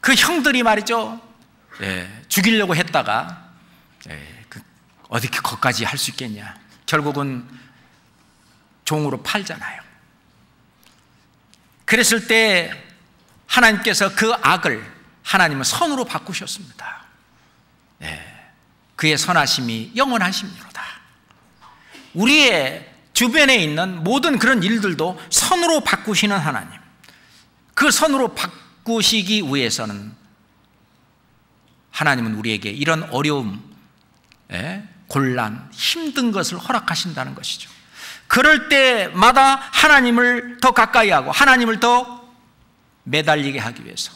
Speaker 1: 그 형들이 말이죠. 예, 죽이려고 했다가 예, 그 어떻게 거까지 할 수 있겠냐. 결국은 종으로 팔잖아요. 그랬을 때 하나님께서 그 악을 하나님은 선으로 바꾸셨습니다. 예, 그의 선하심이 영원하심이로다. 우리의 주변에 있는 모든 그런 일들도 선으로 바꾸시는 하나님. 그 선으로 바, 바꾸시기 위해서는 하나님은 우리에게 이런 어려움, 예, 곤란, 힘든 것을 허락하신다는 것이죠. 그럴 때마다 하나님을 더 가까이 하고 하나님을 더 매달리게 하기 위해서.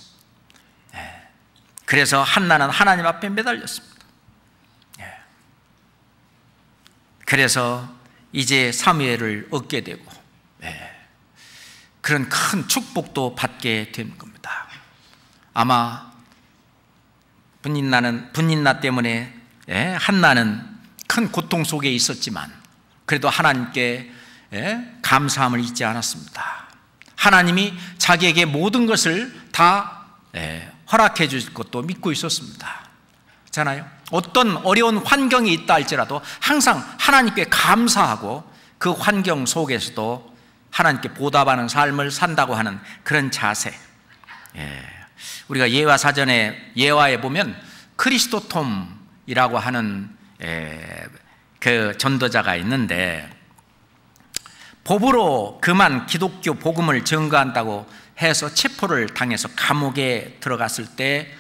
Speaker 1: 예. 그래서 한나는 하나님 앞에 매달렸습니다. 예. 그래서 이제 사무엘을 얻게 되고 그런 큰 축복도 받게 된 겁니다. 아마 분인나는 분인나 때문에 예, 한나는 큰 고통 속에 있었지만 그래도 하나님께 예, 감사함을 잊지 않았습니다. 하나님이 자기에게 모든 것을 다 예, 허락해 줄 것도 믿고 있었습니다. 잖아요. 어떤 어려운 환경이 있다 할지라도 항상 하나님께 감사하고 그 환경 속에서도 하나님께 보답하는 삶을 산다고 하는 그런 자세. 예. 우리가 예화 사전에 예화에 보면 크리스토톰이라고 하는 그 전도자가 있는데 법으로 그만 기독교 복음을 증거한다고 해서 체포를 당해서 감옥에 들어갔을 때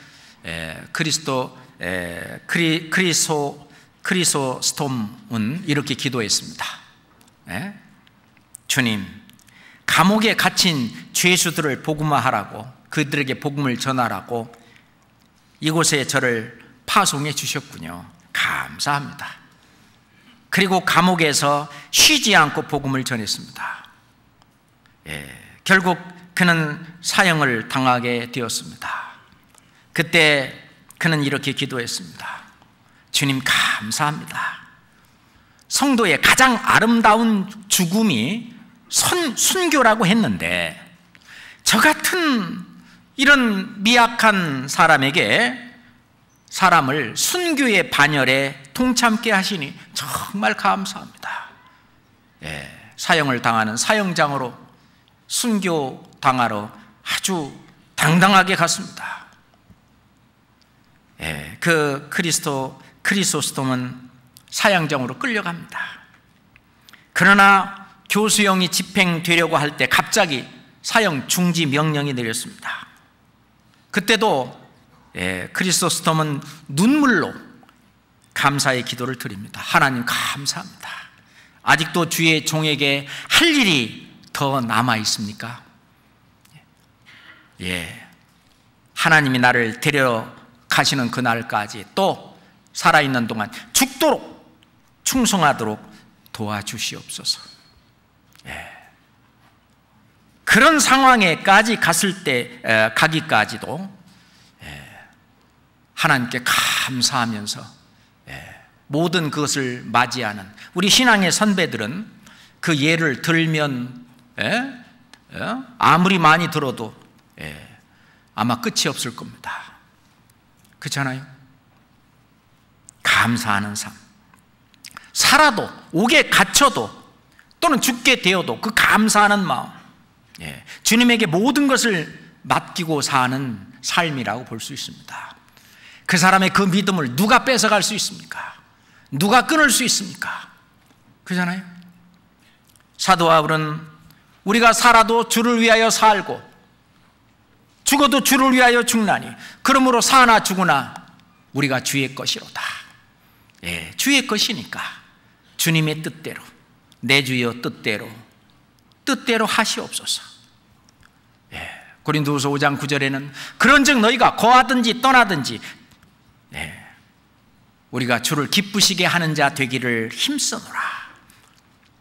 Speaker 1: 크리스토 크리, 크리소 크리소스톰은 이렇게 기도했습니다. 주님, 감옥에 갇힌 죄수들을 복음화하라고 그들에게 복음을 전하라고 이곳에 저를 파송해 주셨군요. 감사합니다. 그리고 감옥에서 쉬지 않고 복음을 전했습니다. 예, 결국 그는 사형을 당하게 되었습니다. 그때 그는 이렇게 기도했습니다. 주님 감사합니다. 성도의 가장 아름다운 죽음이 선, 순교라고 했는데 저 같은 이런 미약한 사람에게 사람을 순교의 반열에 동참케 하시니 정말 감사합니다. 예, 사형을 당하는 사형장으로 순교 당하러 아주 당당하게 갔습니다. 예, 그 크리스토 크리소스톰은 사형장으로 끌려갑니다. 그러나 교수형이 집행되려고 할 때 갑자기 사형 중지 명령이 내렸습니다. 그때도 예, 크리스토스톰은 눈물로 감사의 기도를 드립니다. 하나님 감사합니다. 아직도 주의 종에게 할 일이 더 남아 있습니까? 예. 하나님이 나를 데려가시는 그날까지 또 살아있는 동안 죽도록 충성하도록 도와주시옵소서. 예. 그런 상황에까지 갔을 때, 가기까지도 하나님께 감사하면서 예, 모든 그것을 맞이하는 우리 신앙의 선배들은 그 예를 들면 예, 예, 아무리 많이 들어도 아마 끝이 없을 겁니다. 그렇잖아요? 감사하는 삶. 살아도, 옥에 갇혀도, 또는 죽게 되어도 그 감사하는 마음. 주님에게 모든 것을 맡기고 사는 삶이라고 볼 수 있습니다. 그 사람의 그 믿음을 누가 뺏어갈 수 있습니까? 누가 끊을 수 있습니까? 그잖아요. 사도 바울은 우리가 살아도 주를 위하여 살고 죽어도 주를 위하여 죽나니 그러므로 사나 죽으나 우리가 주의 것이로다. 예, 주의 것이니까 주님의 뜻대로 내 주여 뜻대로 뜻대로 하시옵소서. 예, 고린도후서 5장 9절에는 그런즉 너희가 거하든지 떠나든지 네. 우리가 주를 기쁘시게 하는 자 되기를 힘써노라.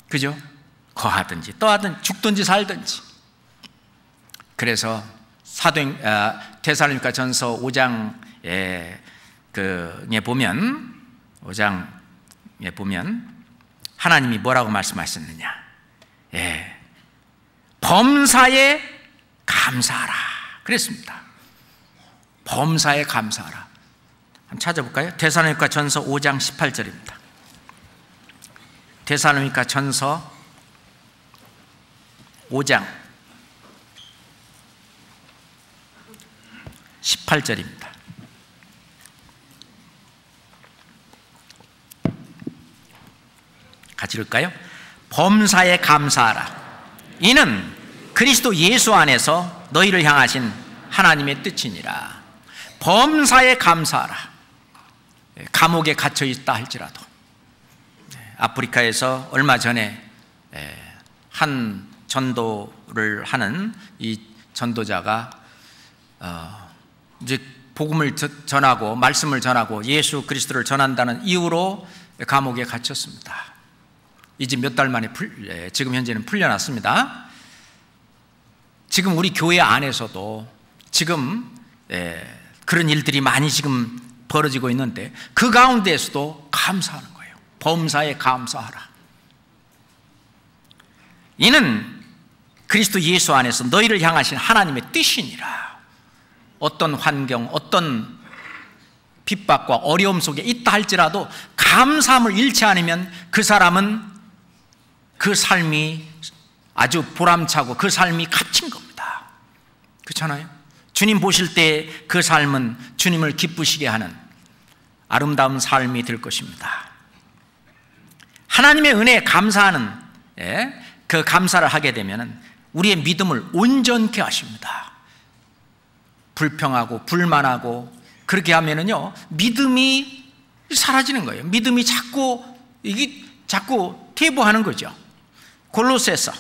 Speaker 1: 그죠? 거하든지 떠하든 죽든지 살든지. 그래서 사도행 대살로니가 전서 5장에 그에 보면 5장에 보면 하나님이 뭐라고 말씀하셨느냐? 예. 범사에 감사하라. 그랬습니다. 범사에 감사하라. 한번 찾아볼까요? 대사로니까 전서 5장 18절입니다. 대사로니까 전서 5장 18절입니다. 같이 읽을까요? 범사에 감사하라. 이는 그리스도 예수 안에서 너희를 향하신 하나님의 뜻이니라. 범사에 감사하라. 예, 감옥에 갇혀 있다 할지라도 예, 아프리카에서 얼마 전에 예, 한 전도를 하는 이 전도자가 어, 이제 복음을 전하고 말씀을 전하고 예수 그리스도를 전한다는 이유로 감옥에 갇혔습니다. 이제 몇 달 만에 풀, 지금 현재는 풀려났습니다. 지금 우리 교회 안에서도 지금 그런 일들이 많이 지금 벌어지고 있는데 그 가운데에서도 감사하는 거예요. 범사에 감사하라. 이는 그리스도 예수 안에서 너희를 향하신 하나님의 뜻이니라. 어떤 환경, 어떤 핍박과 어려움 속에 있다 할지라도 감사함을 잃지 않으면 그 사람은 그 삶이 아주 보람차고 그 삶이 값진 겁니다. 그렇잖아요? 주님 보실 때 그 삶은 주님을 기쁘시게 하는 아름다운 삶이 될 것입니다. 하나님의 은혜에 감사하는 예, 그 감사를 하게 되면 우리의 믿음을 온전케 하십니다. 불평하고 불만하고 그렇게 하면은요 믿음이 사라지는 거예요. 믿음이 자꾸 이게 자꾸 퇴보하는 거죠. 골로새서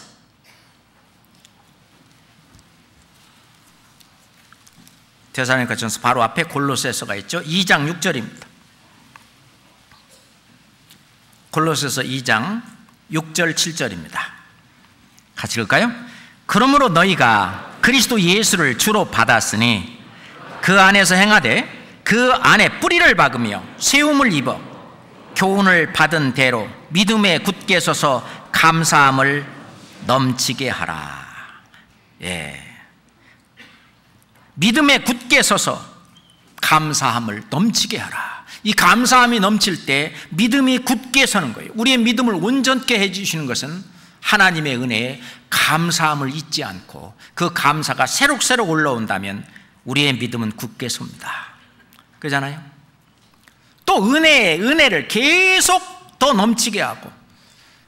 Speaker 1: 대사님과 전서 바로 앞에 골로새서가 있죠. 2장 6절입니다. 골로새서 2장 6절 7절입니다. 같이 읽을까요? 그러므로 너희가 그리스도 예수를 주로 받았으니 그 안에서 행하되 그 안에 뿌리를 박으며 세움을 입어 교훈을 받은 대로 믿음에 굳게 서서 감사함을 넘치게 하라. 예. 믿음에 굳게 서서 감사함을 넘치게 하라. 이 감사함이 넘칠 때 믿음이 굳게 서는 거예요. 우리의 믿음을 온전케 해주시는 것은 하나님의 은혜에 감사함을 잊지 않고 그 감사가 새록새록 올라온다면 우리의 믿음은 굳게 섭니다. 그잖아요? 또 은혜의 은혜를 계속 더 넘치게 하고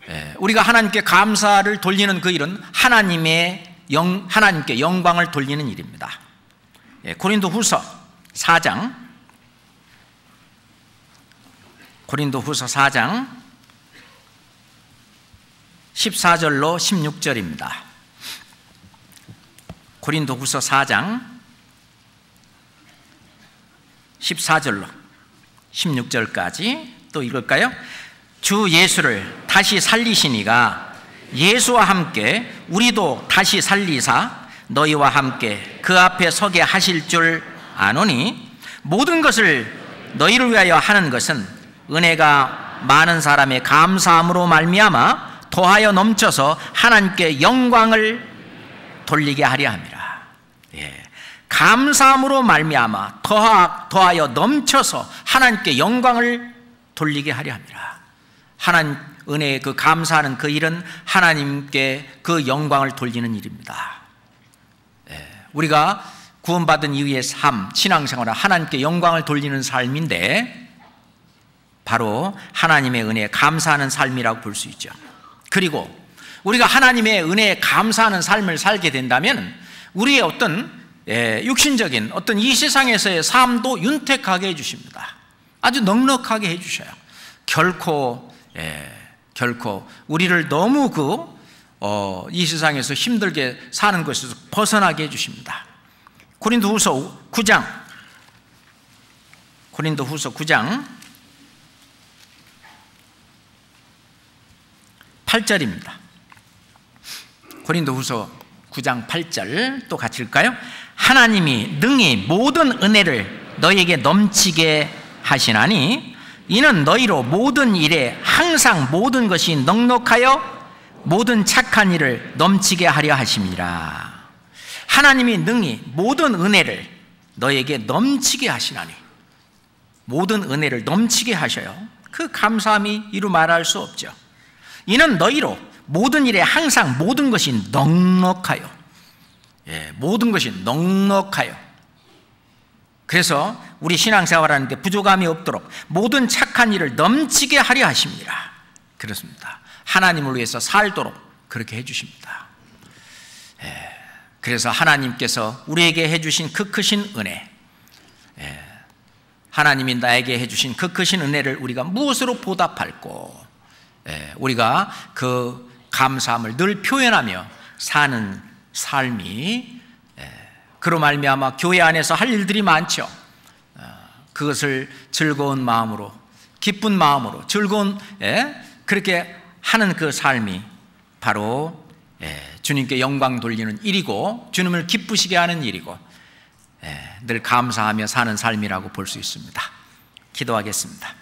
Speaker 1: 예, 우리가 하나님께 감사를 돌리는 그 일은 하나님의 영, 하나님께 영광을 돌리는 일입니다. 예, 고린도 후서 4장 고린도 후서 4장 14절로 16절입니다. 고린도 후서 4장 14절로 16절까지 또 읽을까요? 주 예수를 다시 살리시니가 예수와 함께 우리도 다시 살리사 너희와 함께 그 앞에 서게 하실 줄 아노니 모든 것을 너희를 위하여 하는 것은 은혜가 많은 사람의 감사함으로 말미암아 더하여 넘쳐서 하나님께 영광을 돌리게 하려 함이라. 예. 감사함으로 말미암아 더하, 더하여 넘쳐서 하나님께 영광을 돌리게 하려 함이라. 하나님 은혜의 그 감사하는 그 일은 하나님께 그 영광을 돌리는 일입니다. 예. 우리가 구원받은 이후의 삶, 신앙생활은 하나님께 영광을 돌리는 삶인데 바로 하나님의 은혜에 감사하는 삶이라고 볼 수 있죠. 그리고 우리가 하나님의 은혜에 감사하는 삶을 살게 된다면 우리의 어떤 예, 육신적인 어떤 이 세상에서의 삶도 윤택하게 해주십니다. 아주 넉넉하게 해주셔요. 결코, 예, 결코 우리를 너무 그, 어, 이 세상에서 힘들게 사는 것에서 벗어나게 해주십니다. 고린도 후서 9장, 고린도 후서 9장 8절입니다. 고린도 후서 9장 8절 또 같이 읽까요? 하나님이 능히 모든 은혜를 너희에게 넘치게 하시나니 이는 너희로 모든 일에 항상 모든 것이 넉넉하여 모든 착한 일을 넘치게 하려 하심이라. 하나님이 능히 모든 은혜를 너에게 넘치게 하시나니 모든 은혜를 넘치게 하셔요. 그 감사함이 이루 말할 수 없죠. 이는 너희로 모든 일에 항상 모든 것이 넉넉하여 예, 모든 것이 넉넉하여 그래서 우리 신앙생활하는데 부족함이 없도록 모든 착한 일을 넘치게 하려 하십니다. 그렇습니다. 하나님을 위해서 살도록 그렇게 해주십니다. 예, 그래서 하나님께서 우리에게 해주신 그 크신 은혜, 예, 하나님이 나에게 해주신 그 크신 은혜를 우리가 무엇으로 보답할고, 예, 우리가 그 감사함을 늘 표현하며 사는 삶이 그로 말미암아 교회 안에서 할 일들이 많죠. 어, 그것을 즐거운 마음으로 기쁜 마음으로 즐거운 그렇게 하는 그 삶이 바로 주님께 영광 돌리는 일이고 주님을 기쁘시게 하는 일이고 늘 감사하며 사는 삶이라고 볼 수 있습니다. 기도하겠습니다.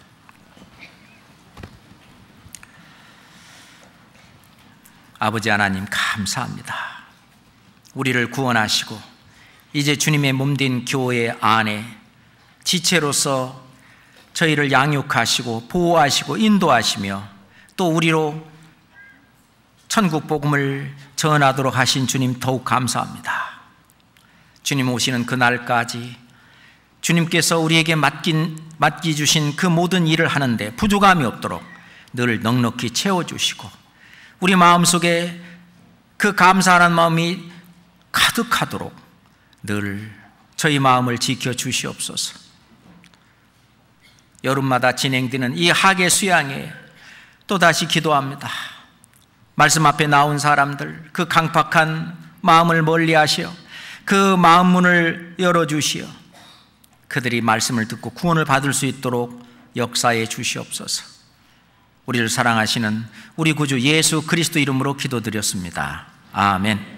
Speaker 1: 아버지 하나님 감사합니다. 우리를 구원하시고 이제 주님의 몸된 교회 안에 지체로서 저희를 양육하시고 보호하시고 인도하시며 또 우리로 천국 복음을 전하도록 하신 주님 더욱 감사합니다. 주님 오시는 그날까지 주님께서 우리에게 맡긴 맡기 주신 그 모든 일을 하는데 부족함이 없도록 늘 넉넉히 채워 주시고 우리 마음속에 그 감사하는 마음이 가득하도록 늘 저희 마음을 지켜 주시옵소서. 여름마다 진행되는 이 학예 수양에 또다시 기도합니다. 말씀 앞에 나온 사람들, 그 강팍한 마음을 멀리 하시어 그 마음 문을 열어주시어 그들이 말씀을 듣고 구원을 받을 수 있도록 역사해 주시옵소서. 우리를 사랑하시는 우리 구주 예수 그리스도 이름으로 기도드렸습니다. 아멘.